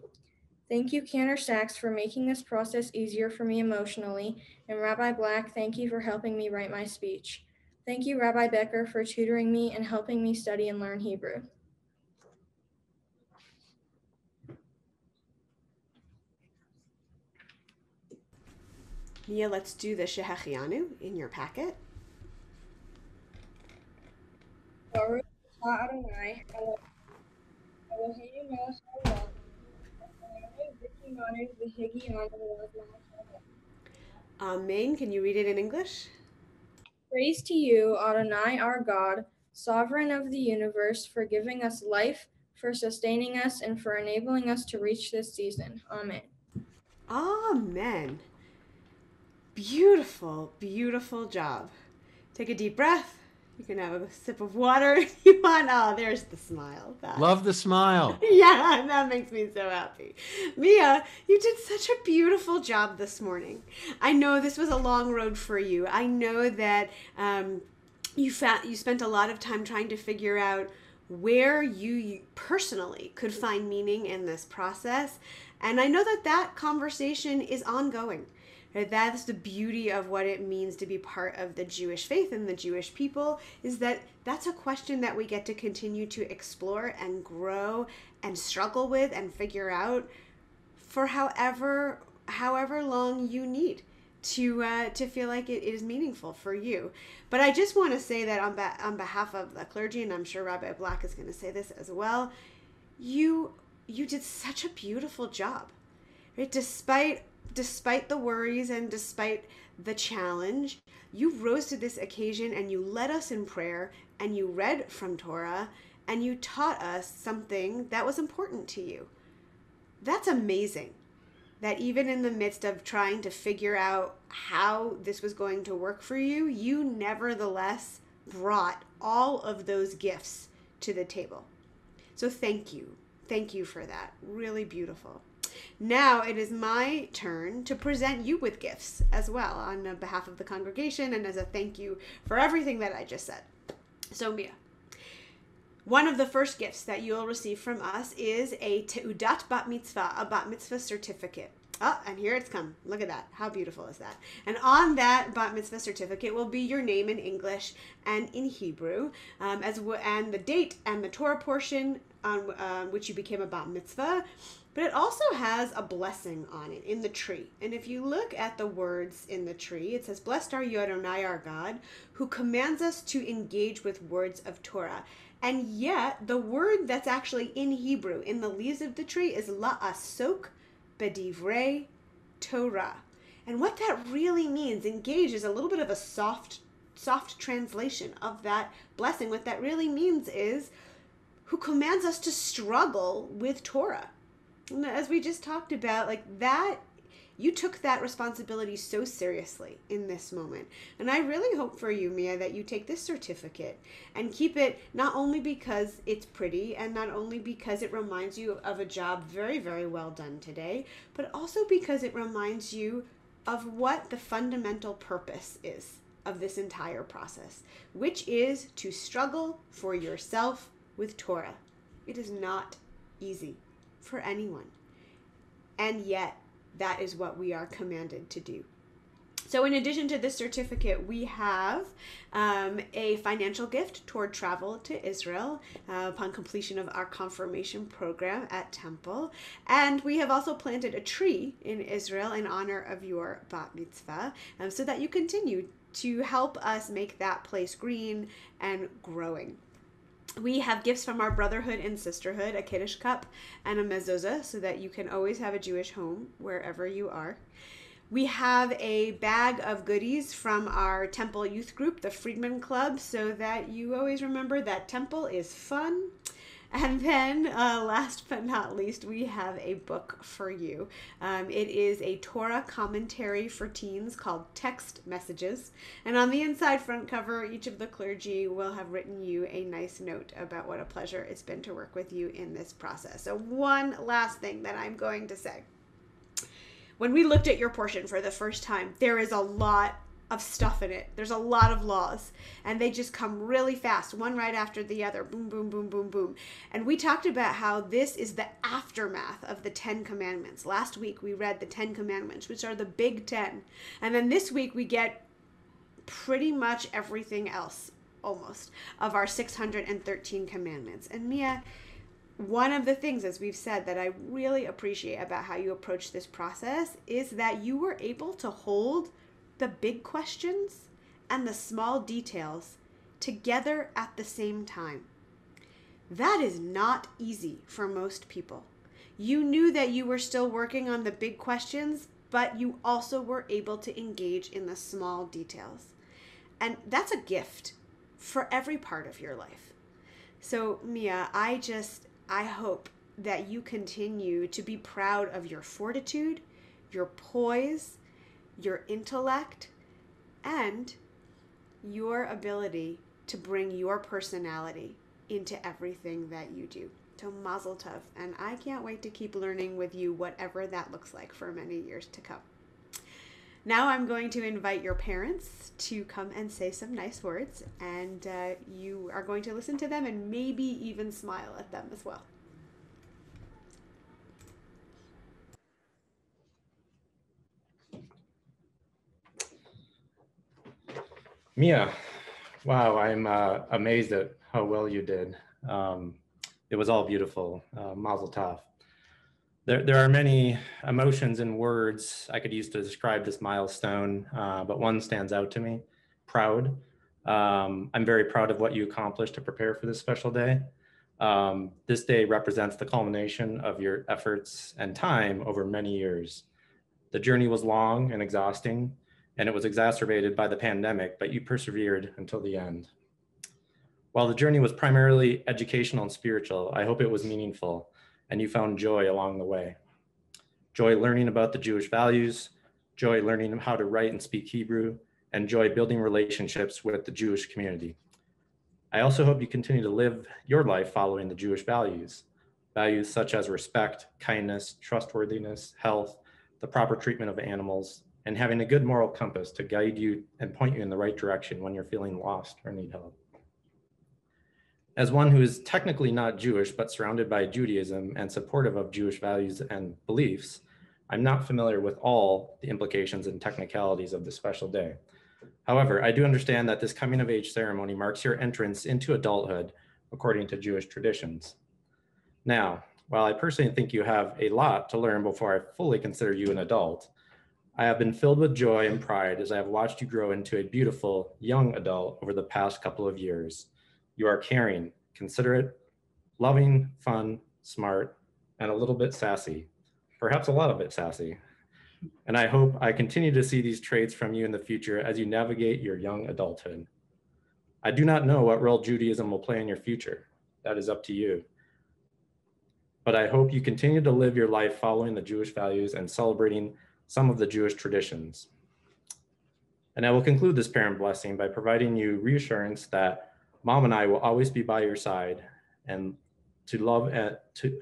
Thank you, Cantor Sacks, for making this process easier for me emotionally, and Rabbi Black, thank you for helping me write my speech. Thank you, Rabbi Becker, for tutoring me and helping me study and learn Hebrew. Mia, let's do the Shehecheyanu in your packet. Baruch Adonai, Eloheinu melech haolam, Adonai v'kimanu v'higianu v'lazmanu Amen. Can you read it in English? Praise to you, Adonai, our God, sovereign of the universe, for giving us life, for sustaining us, and for enabling us to reach this season. Amen. Amen. Beautiful, beautiful job. Take a deep breath. You can have a sip of water [laughs] if you want. Oh, there's the smile. That- Love the smile. [laughs] Yeah, that makes me so happy. Mia, you did such a beautiful job this morning. I know this was a long road for you. I know that um, you fa- you spent a lot of time trying to figure out where you personally could find meaning in this process, and I know that that conversation is ongoing. Right? That's the beauty of what it means to be part of the Jewish faith and the Jewish people is that that's a question that we get to continue to explore and grow and struggle with and figure out for however however long you need to uh, to feel like it is meaningful for you. But I just want to say that on ba- on behalf of the clergy, and I'm sure Rabbi Black is going to say this as well. You you did such a beautiful job, right? Despite despite the worries and despite the challenge, you rose to this occasion and you led us in prayer and you read from Torah and you taught us something that was important to you. That's amazing. That even in the midst of trying to figure out how this was going to work for you, you nevertheless brought all of those gifts to the table. So thank you. Thank you for that. Really beautiful. Now it is my turn to present you with gifts as well on behalf of the congregation and as a thank you for everything that I just said. So, Mia, one of the first gifts that you'll receive from us is a Teudat Bat Mitzvah, a Bat Mitzvah certificate. Oh, and here it's come. Look at that. How beautiful is that? And on that bat mitzvah certificate will be your name in English and in Hebrew, um, as w- and the date and the Torah portion on uh, which you became a bat mitzvah. But it also has a blessing on it in the tree. And if you look at the words in the tree, it says, Blessed are you, Adonai, our God, who commands us to engage with words of Torah. And yet, the word that's actually in Hebrew in the leaves of the tree is la'asok bedivrei Torah. And what that really means, engage, is a little bit of a soft, soft translation of that blessing. What that really means is who commands us to struggle with Torah. As we just talked about, like that, you took that responsibility so seriously in this moment. And I really hope for you, Mia, that you take this certificate and keep it not only because it's pretty and not only because it reminds you of a job very, very well done today, but also because it reminds you of what the fundamental purpose is of this entire process, which is to struggle for yourself with Torah. It is not easy for anyone. And yet, that is what we are commanded to do. So, in addition to this certificate, we have um, a financial gift toward travel to Israel uh, upon completion of our confirmation program at Temple. And we have also planted a tree in Israel in honor of your bat mitzvah um, so that you continue to help us make that place green and growing we have gifts from our brotherhood and sisterhood a kiddush cup and a mezuzah so that you can always have a jewish home wherever you are We have a bag of goodies from our Temple Youth Group, the Friedman Club, so that you always remember that Temple is fun. And then, uh, last but not least, we have a book for you. Um, it is a Torah commentary for teens called Text Messages. And on the inside front cover, each of the clergy will have written you a nice note about what a pleasure it's been to work with you in this process. So, one last thing that I'm going to say. When we looked at your portion for the first time, there is a lot of stuff in it. There's a lot of laws, and they just come really fast, one right after the other. Boom, boom, boom, boom, boom. And we talked about how this is the aftermath of the Ten Commandments. Last week we read the Ten Commandments, which are the big ten. And then this week we get pretty much everything else, almost, of our 613 commandments. And Mia, one of the things, as we've said, that I really appreciate about how you approach this process is that you were able to hold the big questions and the small details together at the same time. That is not easy for most people. You knew that you were still working on the big questions, but you also were able to engage in the small details. And that's a gift for every part of your life. So, Mia, I just, I hope that you continue to be proud of your fortitude, your poise, your intellect, and your ability to bring your personality into everything that you do. So mazel tov, and I can't wait to keep learning with you whatever that looks like for many years to come. Now I'm going to invite your parents to come and say some nice words, and uh, you are going to listen to them and maybe even smile at them as well. Mia, wow, I'm uh, amazed at how well you did. Um, it was all beautiful. Uh, Mazel tov. There, there are many emotions and words I could use to describe this milestone, uh, but one stands out to me, proud. Um, I'm very proud of what you accomplished to prepare for this special day. Um, this day represents the culmination of your efforts and time over many years. The journey was long and exhausting, and it was exacerbated by the pandemic, but you persevered until the end. While the journey was primarily educational and spiritual, I hope it was meaningful and you found joy along the way. Joy learning about the Jewish values, joy learning how to write and speak Hebrew, and joy building relationships with the Jewish community. I also hope you continue to live your life following the Jewish values, values such as respect, kindness, trustworthiness, health, the proper treatment of animals, and having a good moral compass to guide you and point you in the right direction when you're feeling lost or need help. As one who is technically not Jewish, but surrounded by Judaism and supportive of Jewish values and beliefs, I'm not familiar with all the implications and technicalities of this special day. However, I do understand that this coming of age ceremony marks your entrance into adulthood according to Jewish traditions. Now, while I personally think you have a lot to learn before I fully consider you an adult, I have been filled with joy and pride as I have watched you grow into a beautiful young adult over the past couple of years. You are caring, considerate, loving, fun, smart, and a little bit sassy, perhaps a lot of it sassy. And I hope I continue to see these traits from you in the future as you navigate your young adulthood. I do not know what role Judaism will play in your future. That is up to you. But I hope you continue to live your life following the Jewish values and celebrating some of the Jewish traditions. And I will conclude this parent blessing by providing you reassurance that mom and I will always be by your side and to love at to,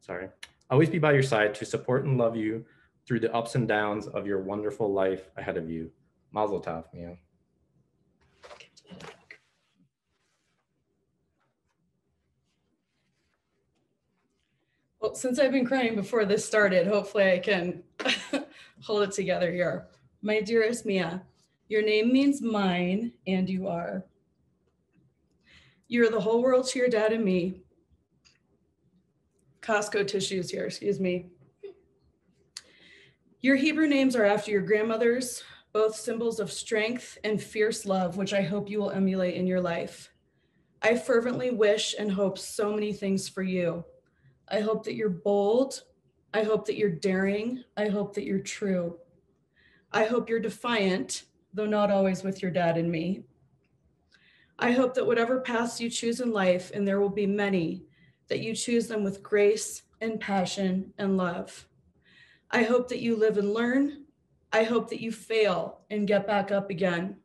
sorry, always be by your side to support and love you through the ups and downs of your wonderful life ahead of you. Mazel tov, Mia. Well, since I've been crying before this started, hopefully I can [laughs] hold it together here. My dearest Mia, your name means mine, and you are. You're the whole world to your dad and me. Costco tissues here, excuse me. Your Hebrew names are after your grandmother's, both symbols of strength and fierce love, which I hope you will emulate in your life. I fervently wish and hope so many things for you. I hope that you're bold. I hope that you're daring. I hope that you're true. I hope you're defiant, though not always with your dad and me. I hope that whatever paths you choose in life, and there will be many, that you choose them with grace and passion and love. I hope that you live and learn. I hope that you fail and get back up again.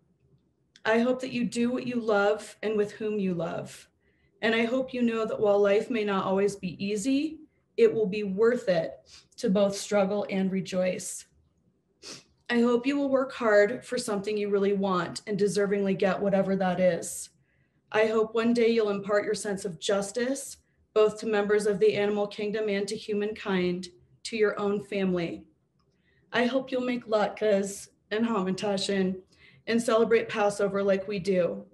I hope that you do what you love and with whom you love. And I hope you know that while life may not always be easy, it will be worth it to both struggle and rejoice. I hope you will work hard for something you really want and deservingly get whatever that is. I hope one day you'll impart your sense of justice, both to members of the animal kingdom and to humankind, to your own family. I hope you'll make latkes and hamantaschen and celebrate Passover like we do.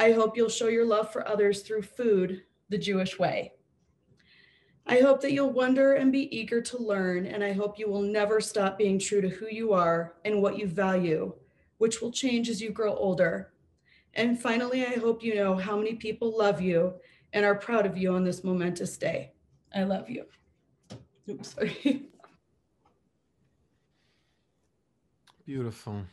I hope you'll show your love for others through food, the Jewish way. I hope that you'll wonder and be eager to learn, and I hope you will never stop being true to who you are and what you value, which will change as you grow older. And finally, I hope you know how many people love you and are proud of you on this momentous day. I love you. Oops, sorry. [laughs] Beautiful.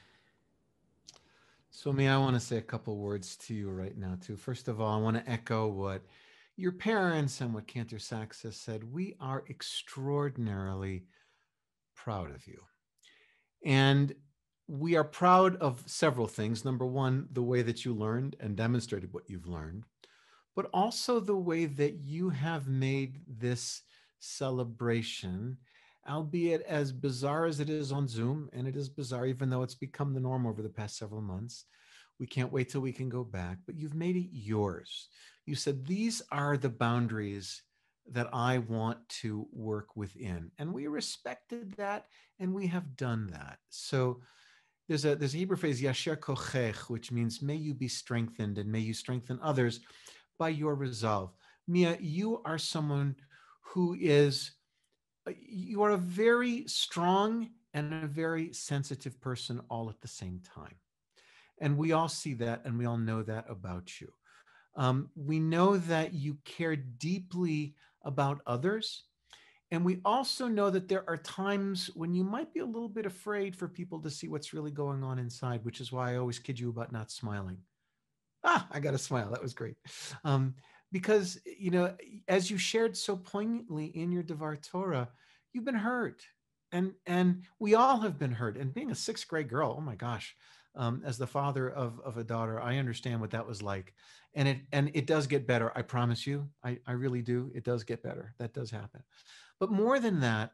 So, me, I want to say a couple words to you right now, too. First of all, I want to echo what your parents and what Cantor Sacks has said, we are extraordinarily proud of you. And we are proud of several things. Number one, the way that you learned and demonstrated what you've learned, but also the way that you have made this celebration, albeit as bizarre as it is on Zoom, and it is bizarre even though it's become the norm over the past several months. We can't wait till we can go back, but you've made it yours you said, These are the boundaries that I want to work within. And we respected that and we have done that. So there's a there's a Hebrew phrase, Yasher Kochech, which means may you be strengthened and may you strengthen others by your resolve. Mia, you are someone who is you are a very strong and a very sensitive person all at the same time. And we all see that and we all know that about you. Um, we know that you care deeply about others. And we also know that there are times when you might be a little bit afraid for people to see what's really going on inside, which is why I always kid you about not smiling. Ah, I got a smile. That was great. Um, because, you know, as you shared so poignantly in your Devar Torah, you've been hurt. And, and we all have been hurt. And being a sixth grade girl, oh my gosh, um, as the father of, of a daughter, I understand what that was like. And it and it does get better. I promise you. I, I really do. It does get better. That does happen. But more than that,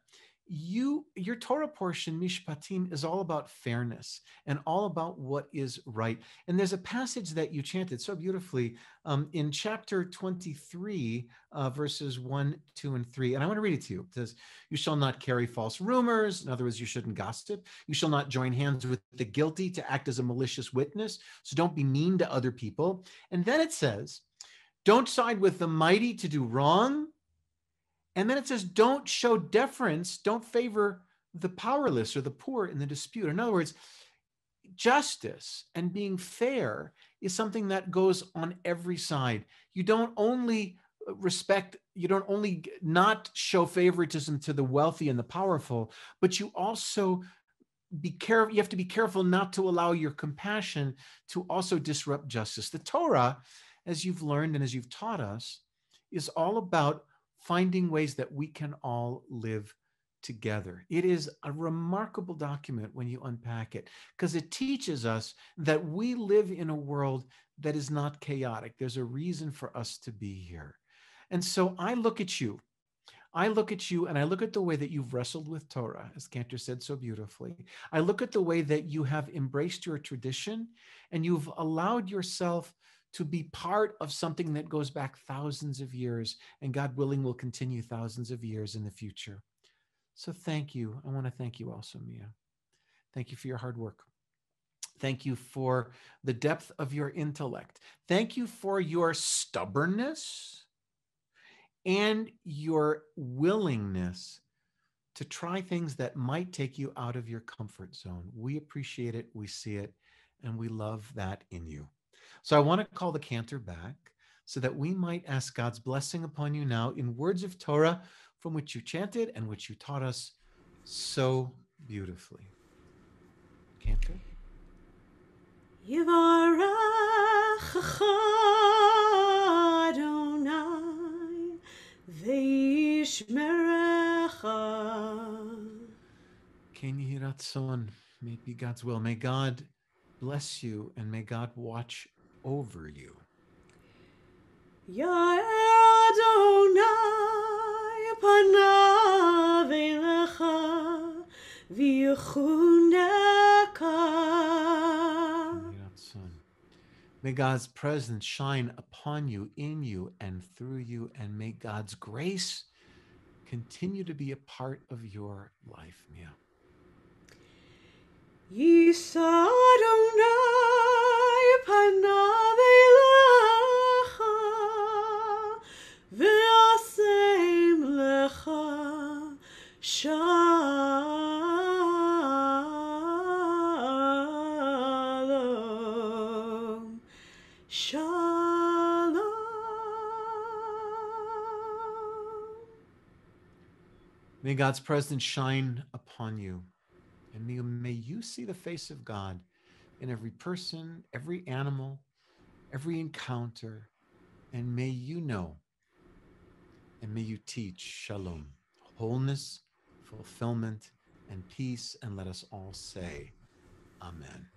you your torah portion mishpatim is all about fairness and all about what is right. And there's a passage that you chanted so beautifully um, in chapter 23 uh, verses 1 2 and 3 and i want to read it to you. It says you shall not carry false rumors. In other words you shouldn't gossip. You shall not join hands with the guilty to act as a malicious witness. So don't be mean to other people. And then it says don't side with the mighty to do wrong and then it says, don't show deference, don't favor the powerless or the poor in the dispute. In other words, justice and being fair is something that goes on every side. You don't only uh, respect, you don't only not show favoritism to the wealthy and the powerful, but you also be careful you have to be careful not to allow your compassion to also disrupt justice the torah as you've learned and as you've taught us is all about finding ways that we can all live together. It is a remarkable document when you unpack it because it teaches us that we live in a world that is not chaotic. There's a reason for us to be here. And so I look at you. I look at you and I look at the way that you've wrestled with Torah, as Cantor said so beautifully. I look at the way that you have embraced your tradition and you've allowed yourself to be part of something that goes back thousands of years and God willing will continue thousands of years in the future. So thank you. I want to thank you also, Mia. Thank you for your hard work. Thank you for the depth of your intellect. Thank you for your stubbornness and your willingness to try things that might take you out of your comfort zone. We appreciate it, we see it, and we love that in you. So I want to call the cantor back so that we might ask God's blessing upon you now in words of Torah from which you chanted and which you taught us so beautifully. cantor. Yivarechecha Adonai ve'yishmerecha. Ken Yehi Ratzon. May it be God's will. May God bless you and may God watch over you. Yair Adonai panav elecha v'yichuneka. May God's presence shine upon you, in you, and through you, and may God's grace continue to be a part of your life, Mia. Adonai shalom. Shalom. May God's presence shine upon you, and may, may you see the face of God in every person, every animal, every encounter, and may you know and may you teach shalom, wholeness, fulfillment, and peace. And let us all say, Amen.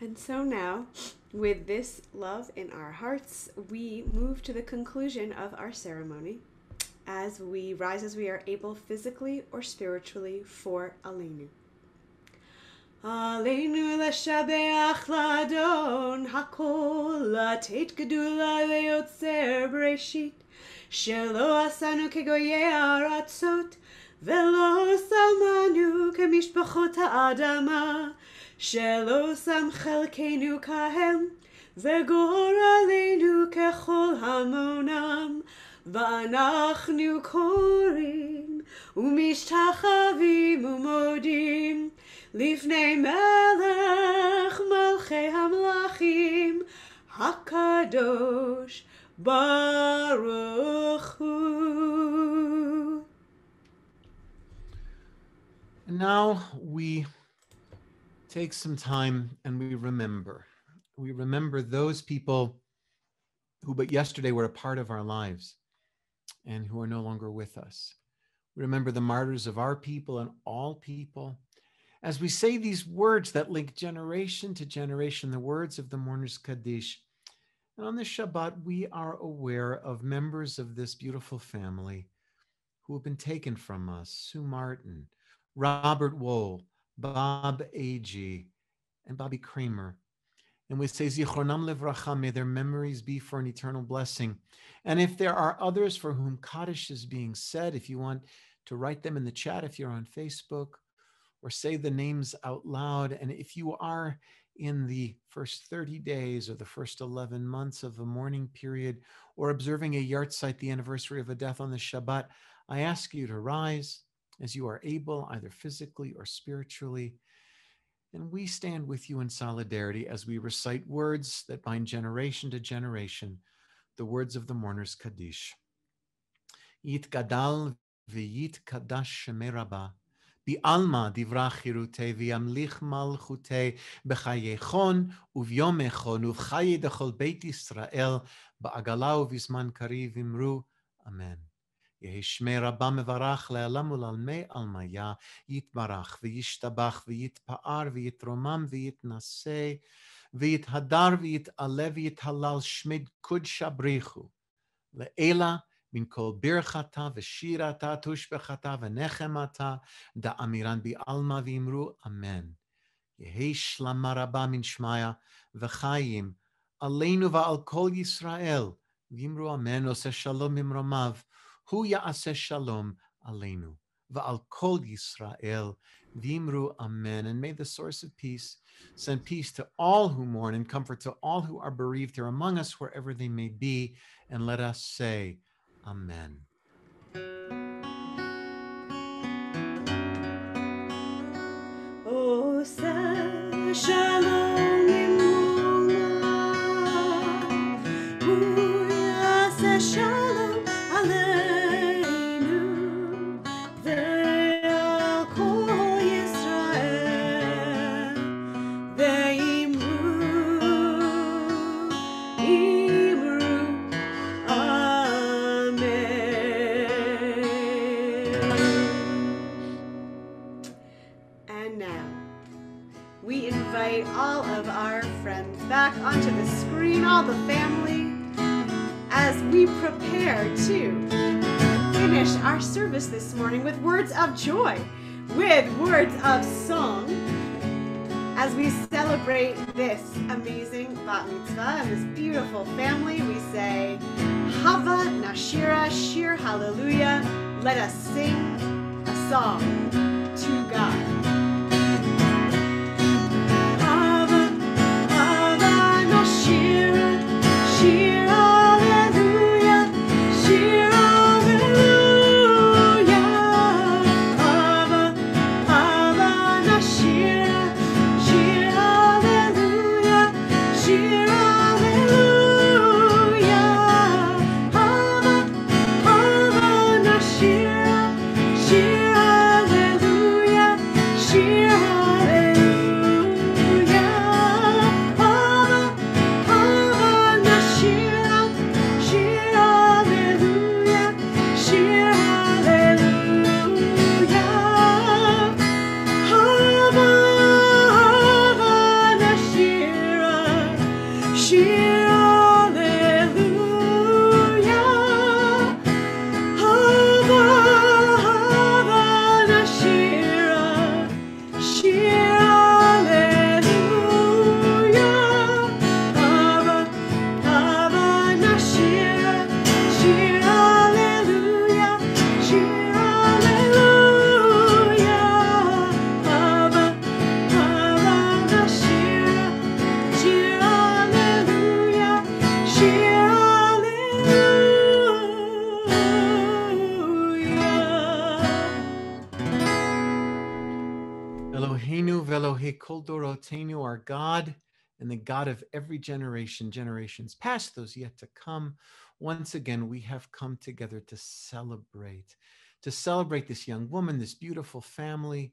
And so now, with this love in our hearts, we move to the conclusion of our ceremony as we rise as we are able physically or spiritually for Aleinu. Aleinu לשבח לאדון הכל, לתת גדולה ליוצר בראשית, שלא עשנו כגויי הארצות, ולא שמנו כמשפחות האדמה, שלא שם חלקנו כהם, וגורלנו ככל המונם, ואנחנו קוראים ומשתחווים ומודים לפני מלך מלכי המלכים הקדוש ברוך הוא. And now we take some time and we remember. We remember those people who, but yesterday, were a part of our lives and who are no longer with us. We remember the martyrs of our people and all people. as we say these words that link generation to generation, the words of the mourners Kaddish. And on this Shabbat, we are aware of members of this beautiful family who have been taken from us Sue Martin, Robert Wool, Bob Agee, and Bobby Kramer. And we say, Zichronam Levracha, may their memories be for an eternal blessing. And if there are others for whom Kaddish is being said, if you want to write them in the chat, if you're on Facebook, or say the names out loud. And if you are in the first 30 days or the first 11 months of a mourning period, or observing a yahrzeit, the anniversary of a death on the Shabbat, I ask you to rise as you are able, either physically or spiritually. And we stand with you in solidarity as we recite words that bind generation to generation, the words of the mourners Kaddish. Yit gadal v'yit kadash shemeraba. בעלמא דברה חירותי וימליך מלכותי בחיי חון וביומי חון ובחיי דכל בית ישראל בעגלה ובזמן קריב אמרו אמן. יהי שמי רבה מברך לעלם ולעלמי עלמיה, יתברך וישתבח ויתפאר ויתרומם ויתנשא ויתהדר ויתעלה ויתהלל שמד קודשא בריחו. לעילה מן כל ברכתה ושירתה תושבחתה ונחמתה דאמירן בעלמא ואמרו אמן. יהי שלמה רבה מן שמיא וחיים עלינו ועל כל ישראל ואמרו אמן עושה שלום ממרומיו הוא יעשה שלום עלינו ועל כל ישראל v'imru amen and may the source of peace send peace to all who mourn and comfort to all who are bereaved here among us wherever they may be and let us say amen we prepare to finish our service this morning with words of joy, with words of song, as we celebrate this amazing bat mitzvah and this beautiful family. We say, Hava Nashira Shir Hallelujah. Let us sing a song to God. Our God and the God of every generation, generations past, those yet to come. Once again, we have come together to celebrate, to celebrate this young woman, this beautiful family,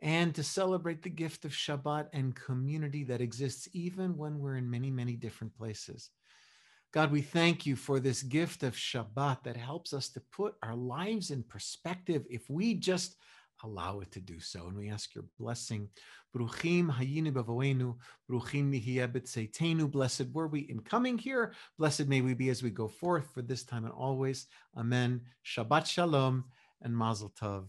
and to celebrate the gift of Shabbat and community that exists even when we're in many, many different places. God, we thank you for this gift of Shabbat that helps us to put our lives in perspective if we just allow it to do so. And we ask your blessing. Bruchim hayinu bavoenu, bruchim. Blessed were we in coming here. Blessed may we be as we go forth for this time and always. Amen. Shabbat shalom and mazel tov.